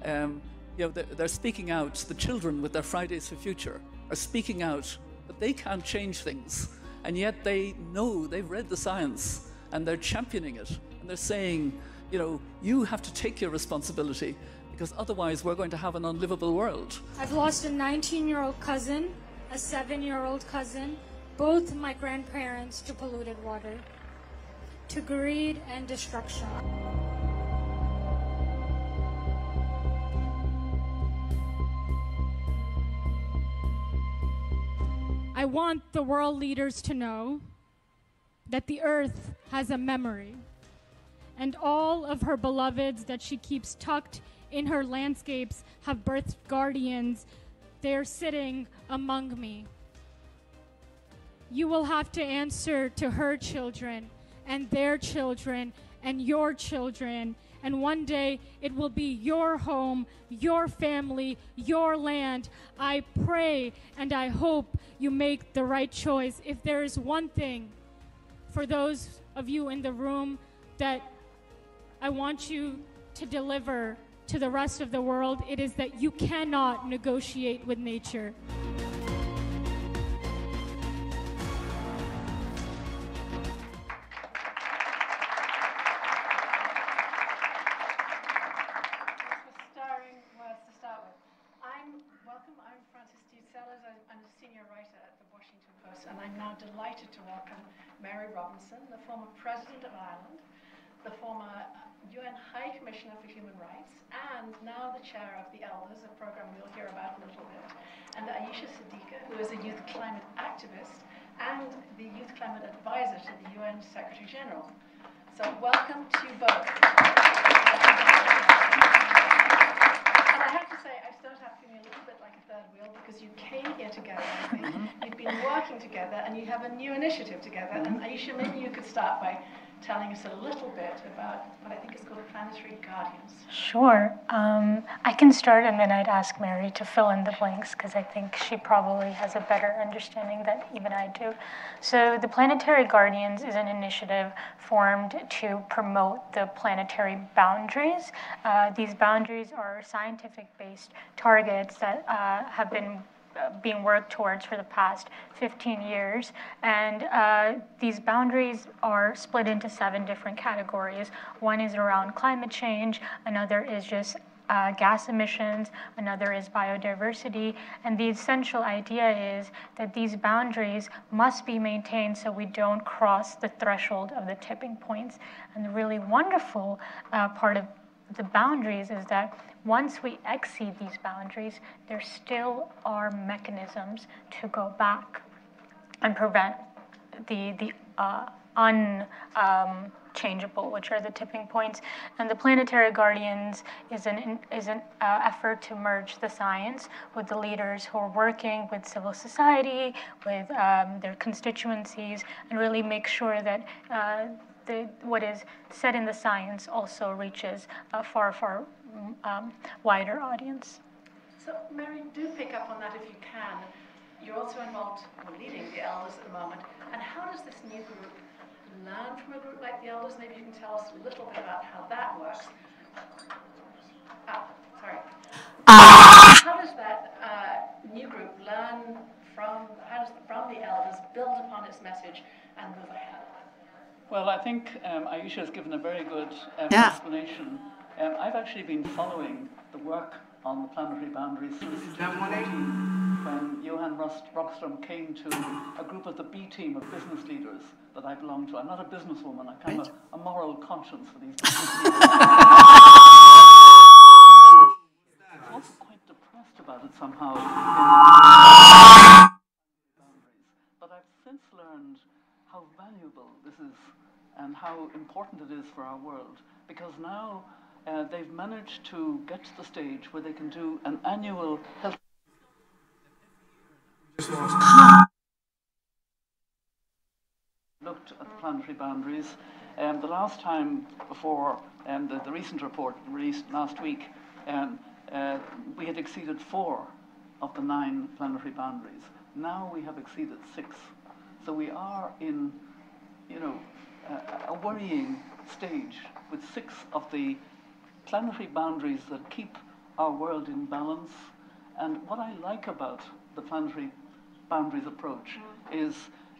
um, you know, they're speaking out. The children with their Fridays for Future are speaking out, but they can't change things. And yet they know, they've read the science, and they're championing it. And they're saying, you know, you have to take your responsibility because otherwise we're going to have an unlivable world. I've lost a 19 year old cousin, a 7 year old cousin, both my grandparents to polluted water, to greed and destruction. I want the world leaders to know that the earth has a memory, and all of her beloveds that she keeps tucked in her landscapes have birthed guardians. They're sitting among me. You will have to answer to her children and their children and your children. And one day it will be your home, your family, your land. I pray and I hope you make the right choice. If there is one thing for those of you in the room that I want you to deliver to the rest of the world, it is that you cannot negotiate with nature. words to start with. I'm welcome. I'm Frances Stead Sellers. I'm, I'm a senior writer at the Washington Post, and I'm now delighted to welcome Mary Robinson, the former president of Ireland, the former uh, UN High Commissioner for Human Rights, and now the chair of the Elders, a program we'll hear about in a little bit, and Aisha Siddiqa, who is a youth climate activist and the youth climate advisor to the UN Secretary General. So welcome to both. And I have to say, I start out feeling a little bit like a third wheel because you came here together, I think. Mm-hmm. You've been working together and you have a new initiative together. And Aisha, maybe you could start by telling us a little bit about what I think is called Planetary Guardians. Sure. Um, I can start and then I'd ask Mary to fill in the blanks because I think she probably has a better understanding than even I do. So, the Planetary Guardians is an initiative formed to promote the planetary boundaries. Uh, these boundaries are scientific based targets that uh, have been being worked towards for the past 15 years. And uh, these boundaries are split into seven different categories. One is around climate change, another is just uh, gas emissions, another is biodiversity. And the essential idea is that these boundaries must be maintained so we don't cross the threshold of the tipping points. And the really wonderful uh, part of the boundaries is that once we exceed these boundaries, there still are mechanisms to go back and prevent the, the uh, unchangeable, um, which are the tipping points. And the Planetary Guardians is an, is an uh, effort to merge the science with the leaders who are working with civil society, with um, their constituencies, and really make sure that uh, the, what is said in the science also reaches a far, far um, wider audience. So, Mary, do pick up on that if you can. You're also involved in leading the elders at the moment. And how does this new group learn from a group like the elders? Maybe you can tell us a little bit about how that works. Ah, sorry. how does that uh, new group learn from, how does, from the elders, build upon its message, and move ahead? Well, I think um, Aisha has given a very good um, yeah. explanation. Um, I've actually been following the work on the planetary boundaries since when Johan Rockström came to a group of the B team of business leaders that I belong to. I'm not a businesswoman, I'm kind of a, a moral conscience for these business leaders. *laughs* I was quite depressed about it somehow. *laughs* But I've since learned how valuable this is and how important it is for our world because now uh, they've managed to get to the stage where they can do an annual health looked at the planetary boundaries. Um, the last time before um, the, the recent report released last week, um, uh, we had exceeded four of the nine planetary boundaries. Now we have exceeded six. So we are in, you know, a worrying stage with six of the planetary boundaries that keep our world in balance. And what I like about the planetary boundaries approach is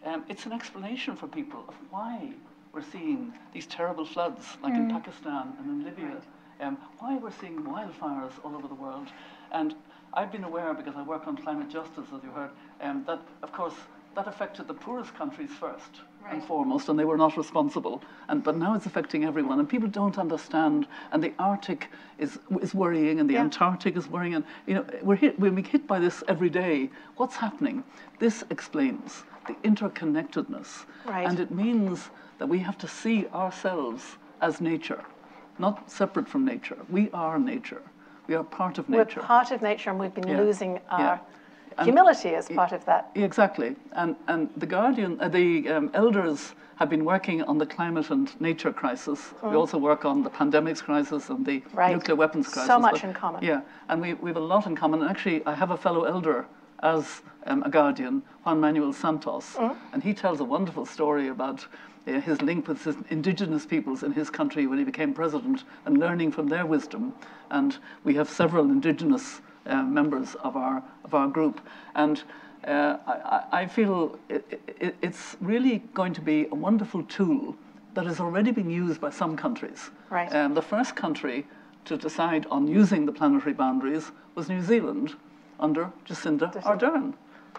um, it's an explanation for people of why we're seeing these terrible floods, like mm. in Pakistan and in Libya, um, why we're seeing wildfires all over the world. And I've been aware, because I work on climate justice, as you heard, um, that, of course, that affected the poorest countries first right. and foremost, and they were not responsible. And but now it's affecting everyone, and people don't understand. And the Arctic is is worrying, and the yeah. Antarctic is worrying, and you know we're hit we're being hit by this every day. What's happening? This explains the interconnectedness, right. and it means that we have to see ourselves as nature, not separate from nature. We are nature. We are part of nature. We're part of nature, and we've been yeah. losing our. Yeah and humility is part of that. Exactly. And, and the Guardian, uh, the um, elders have been working on the climate and nature crisis. Mm. We also work on the pandemics crisis and the right. nuclear weapons crisis. So much but, in common. Yeah, and we, we have a lot in common. And actually, I have a fellow elder as um, a guardian, Juan Manuel Santos, mm. and he tells a wonderful story about uh, his link with his indigenous peoples in his country when he became president and learning from their wisdom. And we have several indigenous uh, members of our of our group, and uh, I, I, feel it, it, it's really going to be a wonderful tool that is already being used by some countries. Right. Um, the first country to decide on using the planetary boundaries was New Zealand under Jacinda, Jacinda. Ardern.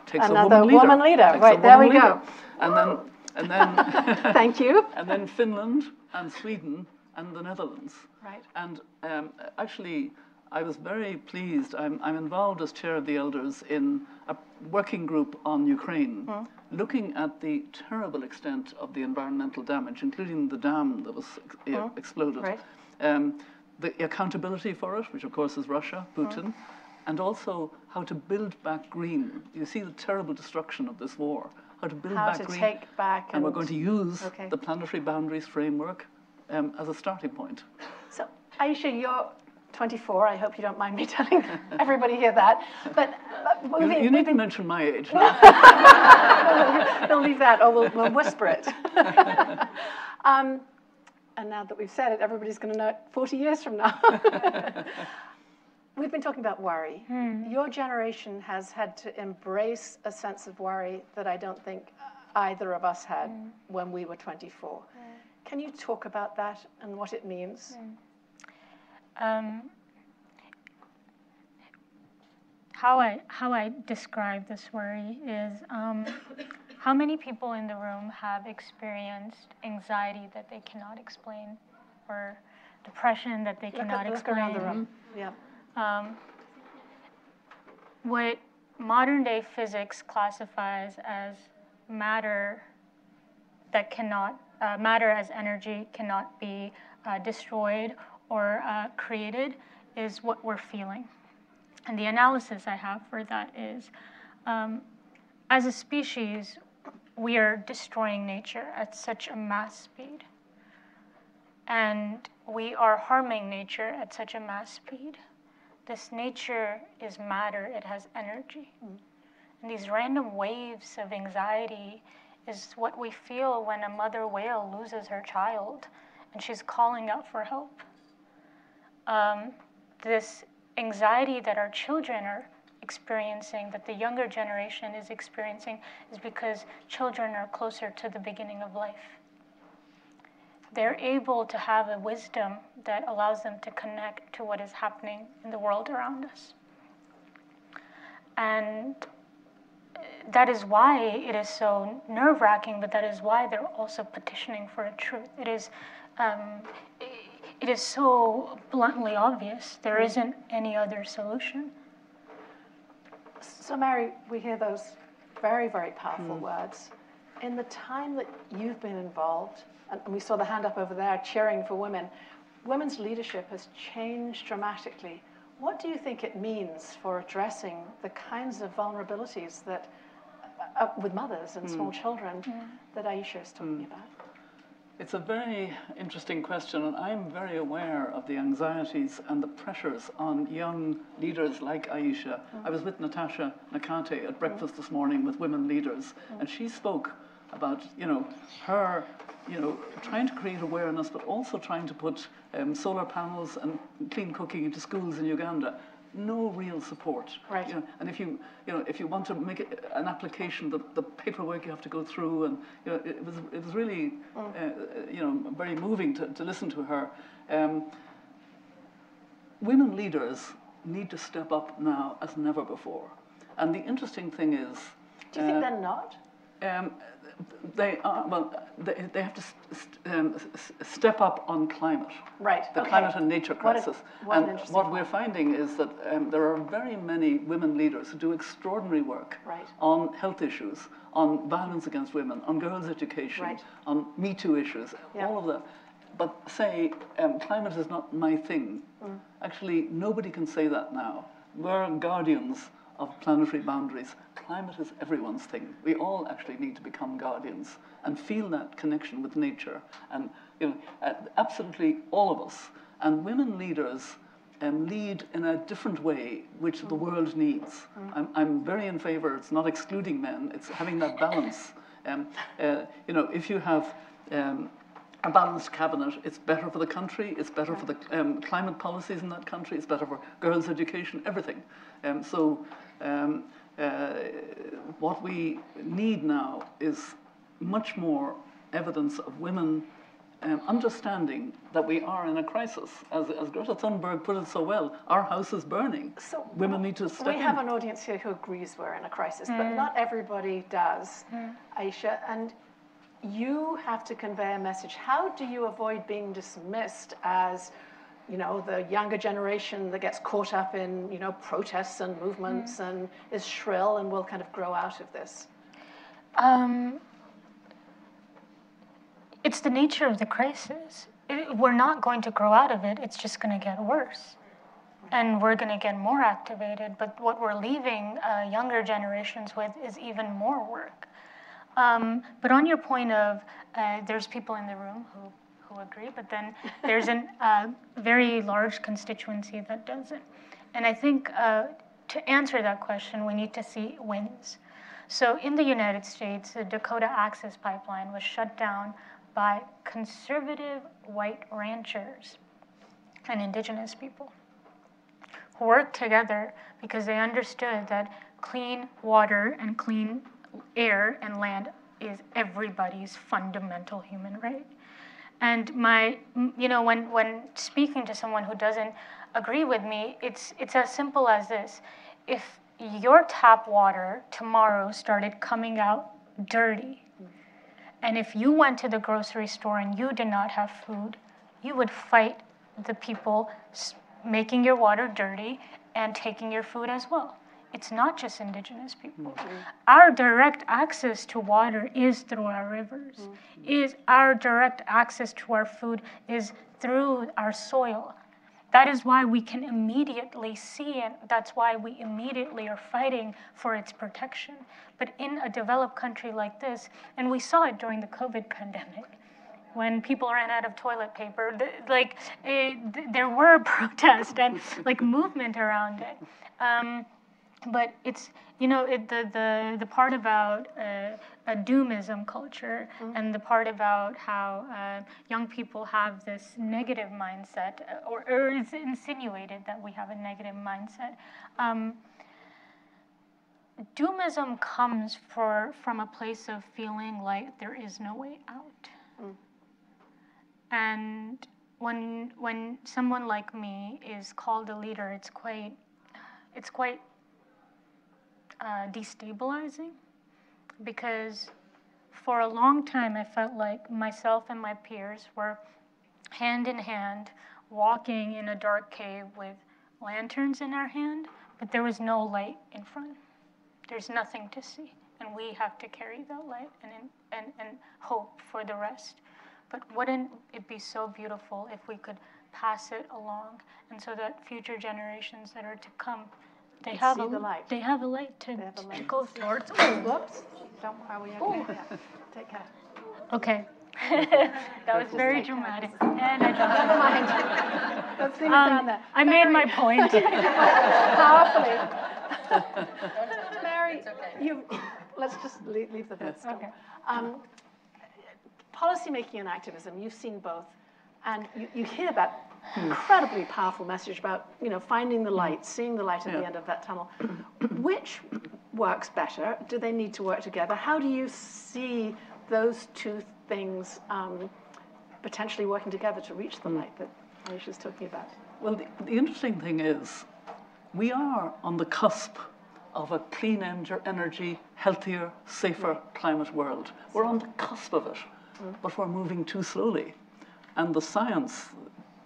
Takes Another a woman leader. Woman leader. right there we leader. go. And then and then *laughs* *laughs* thank you. And then Finland and Sweden and the Netherlands. Right. And um, actually, I was very pleased. I'm, I'm, involved as chair of the elders in a working group on Ukraine, mm. looking at the terrible extent of the environmental damage, including the dam that was mm. exploded. Right. Um, the accountability for it, which of course is Russia, Putin, mm. and also how to build back green. You see the terrible destruction of this war. How to build How back to green. take back and we're going to use Okay. the planetary boundaries framework um, as a starting point. So, Aisha, you're 24. I hope you don't mind me *laughs* telling everybody here that. But uh, You, moving, you need to mention my age. we'll *laughs* leave that, or we'll, we'll whisper it. *laughs* um, and now that we've said it, everybody's going to know it 40 years from now. we've been talking about worry. Your generation has had to embrace a sense of worry that I don't think either of us had when we were 24. Can you talk about that and what it means? Um, how I how I describe this worry is um, how many people in the room have experienced anxiety that they cannot explain, or depression that they Look cannot look explain. around the room. Yeah. Um, what modern day physics classifies as matter that cannot, uh, matter as energy cannot be uh, destroyed or uh, created is what we're feeling. And the analysis I have for that is um, as a species, we are destroying nature at such a mass speed. And we are harming nature at such a mass speed. This nature is matter, it has energy. And these random waves of anxiety is what we feel when a mother whale loses her child and she's calling out for help. Um, this anxiety that our children are experiencing, that the younger generation is experiencing, is because children are closer to the beginning of life. They're able to have a wisdom that allows them to connect to what is happening in the world around us. And that is why it is so nerve wracking, but that is why they're also petitioning for a truth. It is, um, it is so bluntly obvious. There mm. isn't any other solution. So, Mary, we hear those very, very powerful mm. words. In the time that you've been involved, and we saw the hand up over there cheering for women, women's leadership has changed dramatically. What do you think it means for addressing the kinds of vulnerabilities that, uh, uh with mothers and small Mm. children, mm. that Aisha is talking about? It's a very interesting question, and I'm very aware of the anxieties and the pressures on young leaders like Aisha. I was with Natasha Nakate at breakfast this morning with women leaders, and she spoke about, you know, her, you know, trying to create awareness, but also trying to put um, solar panels and clean cooking into schools in Uganda. No real support. Right. You know, and if you, you know, if you want to make an application, the, the paperwork you have to go through, and you know, it was it was really, uh, you know, very moving to, to listen to her. Um, women leaders need to step up now as never before. And the interesting thing is, Do you think uh, they're not? Um, they are, well, they, they have to st- um, s- step up on climate. Right, The okay. climate and nature What a- crisis. what and what we're finding is that um, there are very many women leaders who do extraordinary work Right. on health issues, on violence against women, on girls' education, Right. on Me Too issues, Yeah. all of that. But say, um, climate is not my thing. Mm. Actually, nobody can say that now. We're guardians of planetary boundaries. Climate is everyone's thing. We all actually need to become guardians and feel that connection with nature. And you know, uh, absolutely all of us. And women leaders um, lead in a different way, which the world needs. I'm, I'm very in favor. It's not excluding men. It's having that balance. Um, uh, you know, if you have um, a balanced cabinet. It's better for the country. It's better for the um, climate policies in that country. It's better for girls' education. Everything. Um, so, um, uh, what we need now is much more evidence of women um, understanding that we are in a crisis. As, as Greta Thunberg put it so well, our house is burning. So women need to step we in. have an audience here who agrees we're in a crisis, but Mm. not everybody does, Aisha. And you have to convey a message. How do you avoid being dismissed as, you know, the younger generation that gets caught up in, you know, protests and movements and is shrill and will kind of grow out of this? Um, it's the nature of the crisis. It- we're not going to grow out of it. It's just going to get worse. and we're going to get more activated. But what we're leaving uh, younger generations with is even more work. Um, but on your point of uh, there's people in the room who, agree, but then *laughs* there's a uh, very large constituency that doesn't. And I think uh, to answer that question, we need to see wins. So in the United States, the Dakota Access Pipeline was shut down by conservative white ranchers and indigenous people who worked together because they understood that clean water and clean air and land is everybody's fundamental human right. And my, you know, when, when speaking to someone who doesn't agree with me, it's, it's as simple as this. If your tap water tomorrow started coming out dirty, and if you went to the grocery store and you did not have food, you would fight the people making your water dirty and taking your food as well. It's not just indigenous people. Mm-hmm. Our direct access to water is through our rivers. Mm-hmm. Is our direct access to our food is through our soil. That is why we can immediately see it. That's why we immediately are fighting for its protection. But in a developed country like this, and we saw it during the COVID pandemic, when people ran out of toilet paper, like it, eh, there were *laughs* protests and like movement around it. Um, but it's you know it, the the the part about uh, a doomism culture mm-hmm. and the part about how uh, young people have this negative mindset uh, or, or it's insinuated that we have a negative mindset um, doomism comes for from a place of feeling like there is no way out mm. and when when someone like me is called a leader it's quite it's quite uh, destabilizing because for a long time I felt like myself and my peers were hand in hand walking in a dark cave with lanterns in our hand, but there was no light in front. There's nothing to see, and we have to carry that light and, and, and hope for the rest. But wouldn't it be so beautiful if we could pass it along, and so that future generations that are to come they They have a, the light. They have a light to, They have a to go towards. Whoops. Don't, are we okay? Yeah. Take care. Okay. *laughs* that was very dramatic. And I dropped Never mind. *laughs* Let's leave it Um, down there. I made my point. *laughs* Powerfully. Mary, you, let's just leave, leave the bit. Okay. Um, policymaking and activism, you've seen both, and you, you hear that Hmm. incredibly powerful message about, you know, finding the hmm. light, seeing the light at the end of that tunnel. Which works better? Do they need to work together? How do you see those two things um, potentially working together to reach the hmm. light that Aisha's talking about? Well, the, the interesting thing is, we are on the cusp of a clean energy, healthier, safer climate world. We're on the cusp of it, but we're moving too slowly. And the science,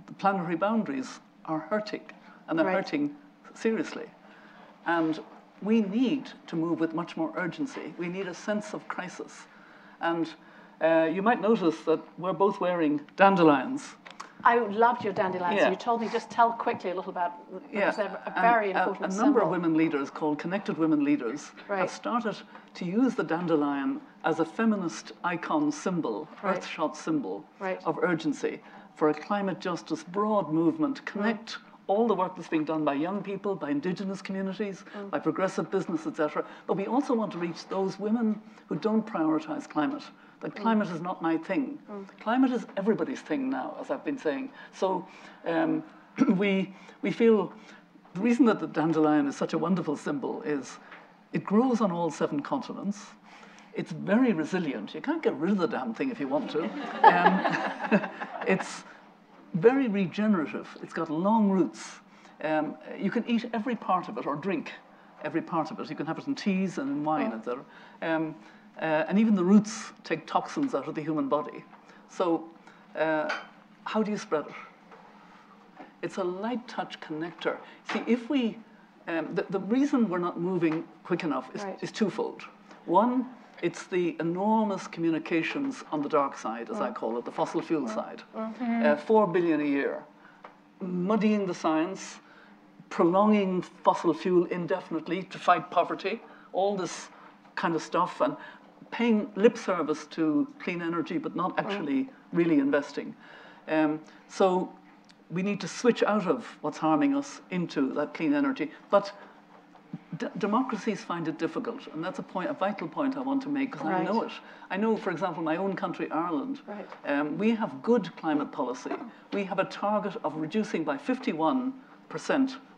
the planetary boundaries are hurting, and they're Right. hurting seriously. And we need to move with much more urgency. We need a sense of crisis. And uh, you might notice that we're both wearing dandelions. I loved your dandelions. Yeah. You told me just tell quickly a little about because they're a and very a- important A, number of women leaders called Connected Women Leaders Right. have started to use the dandelion as a feminist icon symbol, Right. earthshot symbol Right. of urgency for a climate justice broad movement connect all the work that's being done by young people, by indigenous communities, Mm. by progressive business, etc. But we also want to reach those women who don't prioritize climate. That Mm. climate is not my thing. Climate is everybody's thing now, as I've been saying. So um, *clears throat* we, we feel the reason that the dandelion is such a wonderful symbol is it grows on all seven continents. It's very resilient. You can't get rid of the damn thing if you want to. *laughs* Um, *laughs* it's very regenerative. It's got long roots. Um, you can eat every part of it or drink every part of it. You can have it in teas and in wine, etc. Um, uh, and even the roots take toxins out of the human body. So, uh, how do you spread it? It's a light touch connector. See, if we, um, the, the reason we're not moving quick enough is, Right. is twofold. One, it's the enormous communications on the dark side, as I call it, the fossil fuel side. Uh, four billion a year, muddying the science, prolonging fossil fuel indefinitely to fight poverty, all this kind of stuff, and paying lip service to clean energy, but not actually really investing. Um, so we need to switch out of what's harming us into that clean energy. But democracies find it difficult, and that's a point, a vital point I want to make because I know it. I know, for example, my own country, Ireland. Right. Um, we have good climate policy. We have a target of reducing by 51%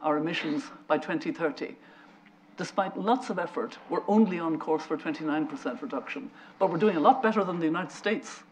our emissions by 2030. Despite lots of effort, we're only on course for 29% reduction, but we're doing a lot better than the United States.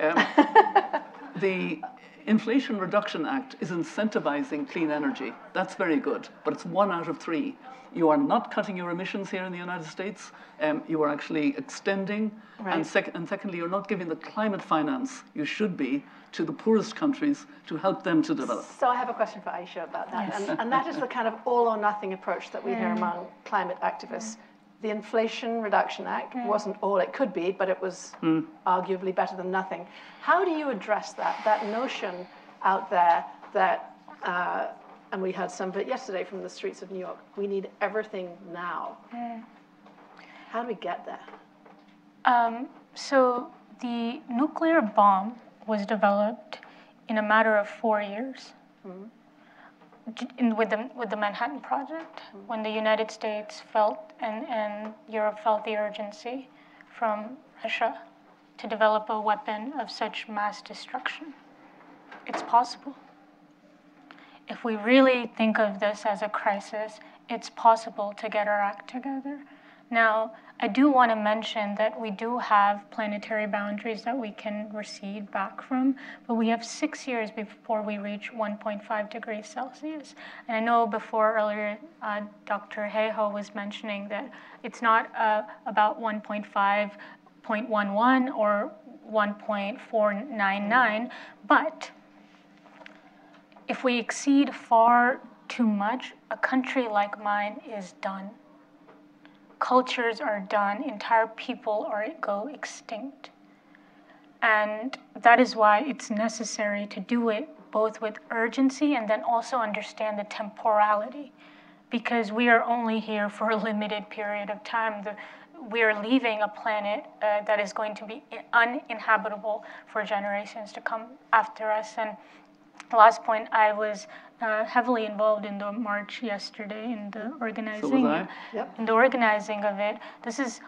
Um, *laughs* the Inflation Reduction Act is incentivizing clean energy. That's very good, but it's one out of three. You are not cutting your emissions here in the United States. Um, you are actually extending. And, Right. sec- and secondly, you're not giving the climate finance you should be to the poorest countries to help them to develop. So I have a question for Aisha about that, Yes. and, and that is the kind of all or nothing approach that we hear among climate activists. The Inflation Reduction Act Mm. wasn't all it could be, but it was Mm. arguably better than nothing. How do you address that, that notion out there that, uh, and we heard some of it yesterday from the streets of New York, we need everything now. Mm. How do we get there? Um, so the nuclear bomb was developed in a matter of four years j- in, with, the, with the Manhattan Project, when the United States felt and, and Europe felt the urgency from Russia to develop a weapon of such mass destruction. It's possible. If we really think of this as a crisis, it's possible to get our act together. Now, I do want to mention that we do have planetary boundaries that we can recede back from, but we have six years before we reach 1.5 degrees Celsius. And I know before earlier, uh, Dr. Hayhoe was mentioning that it's not uh, about 1.5.11 or 1.499, but if we exceed far too much, a country like mine is done. Cultures are done, entire people are go extinct. And that is why it's necessary to do it both with urgency and then also understand the temporality. Because we are only here for a limited period of time. The, we are leaving a planet uh, that is going to be uninhabitable for generations to come after us. And last point, I was uh, heavily involved in the march yesterday in the organizing, I. Yep. in the organizing of it. This is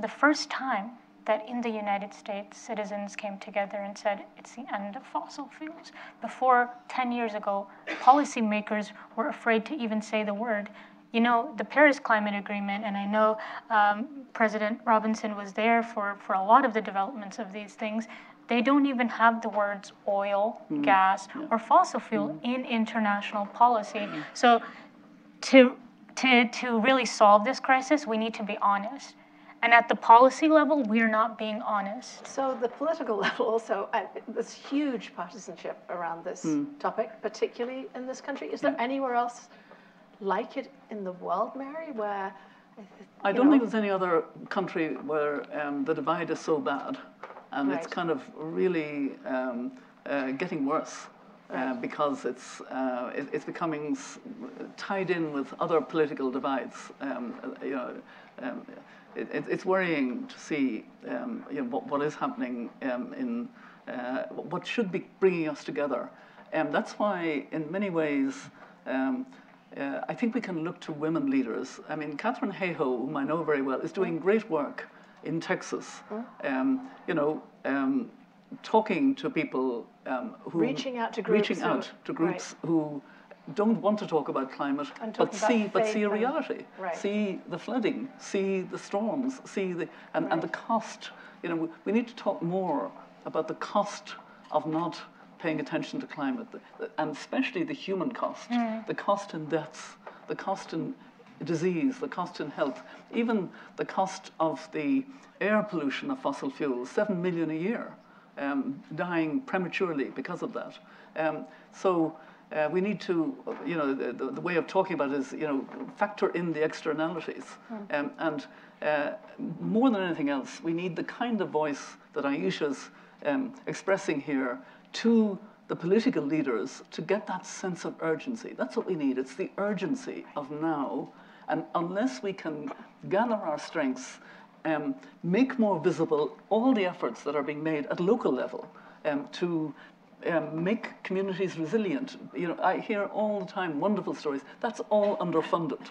the first time that in the United States, citizens came together and said it's the end of fossil fuels. Before 10 years ago, policymakers were afraid to even say the word. You know, the Paris Climate Agreement, and I know um, President Robinson was there for, for a lot of the developments of these things, they don't even have the words oil, Mm-hmm. gas, or fossil fuel in international policy. So to, to, to really solve this crisis, we need to be honest. And at the policy level, we're not being honest. So the political *laughs* level also, uh, there's huge partisanship around this Hmm. topic, particularly in this country. Is there anywhere else like it in the world, Mary, where I don't know, think there's any other country where um, the divide is so bad, and it's kind of really um, uh, getting worse. Uh, because it's uh, it, it's becoming s- tied in with other political divides. Um, you know, um, it, it, it's worrying to see um, you know, what, what is happening um, in uh, what should be bringing us together. And that's why, in many ways, um, uh, I think we can look to women leaders. I mean, Katharine Hayhoe, whom I know very well, is doing great work in Texas. Um, you know, um, talking to people um, who Reaching out to reaching groups who- out to groups who don't want to talk about climate, but see but see a reality, right. see the flooding, see the storms, see the and, and the cost. You know, we, we need to talk more about the cost of not paying attention to climate, and especially the human cost, Mm. the cost in deaths, the cost in disease, the cost in health, even the cost of the air pollution of fossil fuels, seven million a year, um, dying prematurely because of that. Um, so uh, we need to, you know, the, the, the way of talking about it is, you know, factor in the externalities. Um, and uh, more than anything else, we need the kind of voice that Aisha's um, expressing here to the political leaders to get that sense of urgency. That's what we need. It's the urgency of now. And unless we can gather our strengths, um, make more visible all the efforts that are being made at local level um, to um, make communities resilient. You know, I hear all the time wonderful stories. That's all underfunded.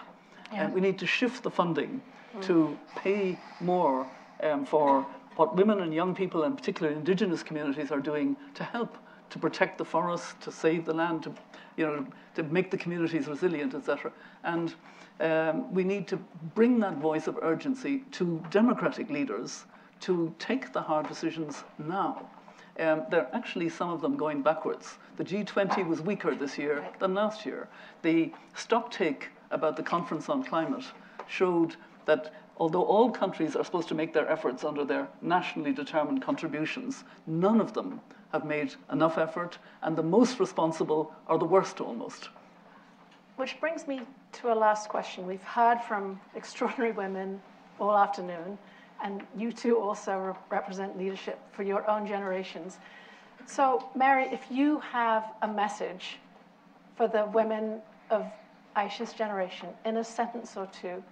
Yeah. And we need to shift the funding to pay more um, for what women and young people, and particularly indigenous communities, are doing to help to protect the forests, to save the land, to you know, to make the communities resilient, etc. And um, we need to bring that voice of urgency to democratic leaders to take the hard decisions now. Um, there are actually some of them going backwards. The G20 was weaker this year than last year. The stocktake about the conference on climate showed that although all countries are supposed to make their efforts under their nationally determined contributions, none of them have made enough effort, and the most responsible are the worst almost. Which brings me to a last question. We've heard from *laughs* extraordinary women all afternoon, and you two also re- represent leadership for your own generations. So, Mary, if you have a message for the women of Aisha's generation in a sentence or two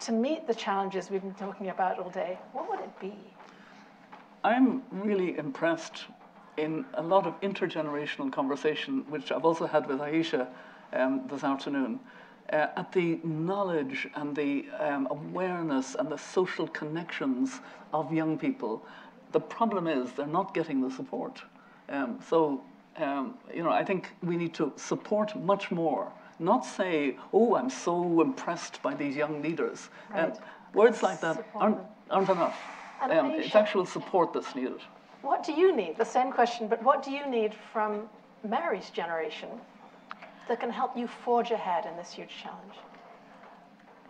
to meet the challenges we've been talking about all day, what would it be? I'm really impressed in a lot of intergenerational conversation, which I've also had with Aisha um, this afternoon, uh, at the knowledge and the um, awareness and the social connections of young people. The problem is they're not getting the support. Um, so, um, you know, I think we need to support much more, not say, oh, I'm so impressed by these young leaders. Um, Right. words like that aren't, aren't enough. And Um, it's actual support that's needed. What do you need? The same question, but what do you need from Mary's generation that can help you forge ahead in this huge challenge?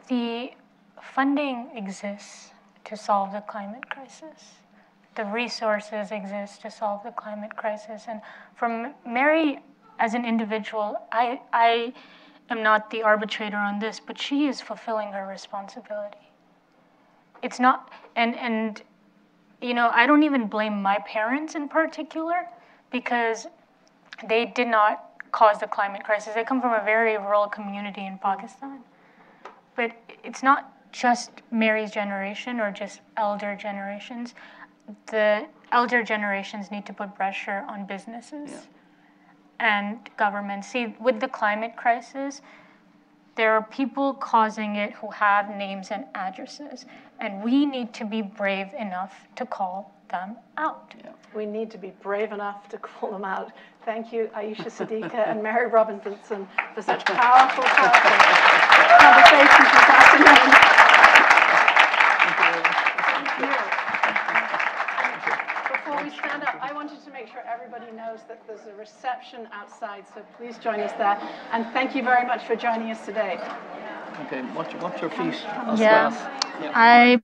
The funding exists to solve the climate crisis. The resources exist to solve the climate crisis. And from Mary as an individual, I, I am not the arbitrator on this, but she is fulfilling her responsibility. It's not, and, and, you know, I don't even blame my parents in particular because they did not cause the climate crisis. I come from a very rural community in Pakistan. But it's not just Mary's generation or just elder generations. The elder generations need to put pressure on businesses and governments. See, with the climate crisis, there are people causing it who have names and addresses, and we need to be brave enough to call them out. We need to be brave enough to call them out. Thank you, Aisha Siddiqa and Mary Robinson, for such powerful, powerful conversations this afternoon. Before we stand up, I wanted to make sure everybody knows that there's a reception outside, so please join us there. And thank you very much for joining us today. Okay, watch, watch your feet. as Yeah. well. I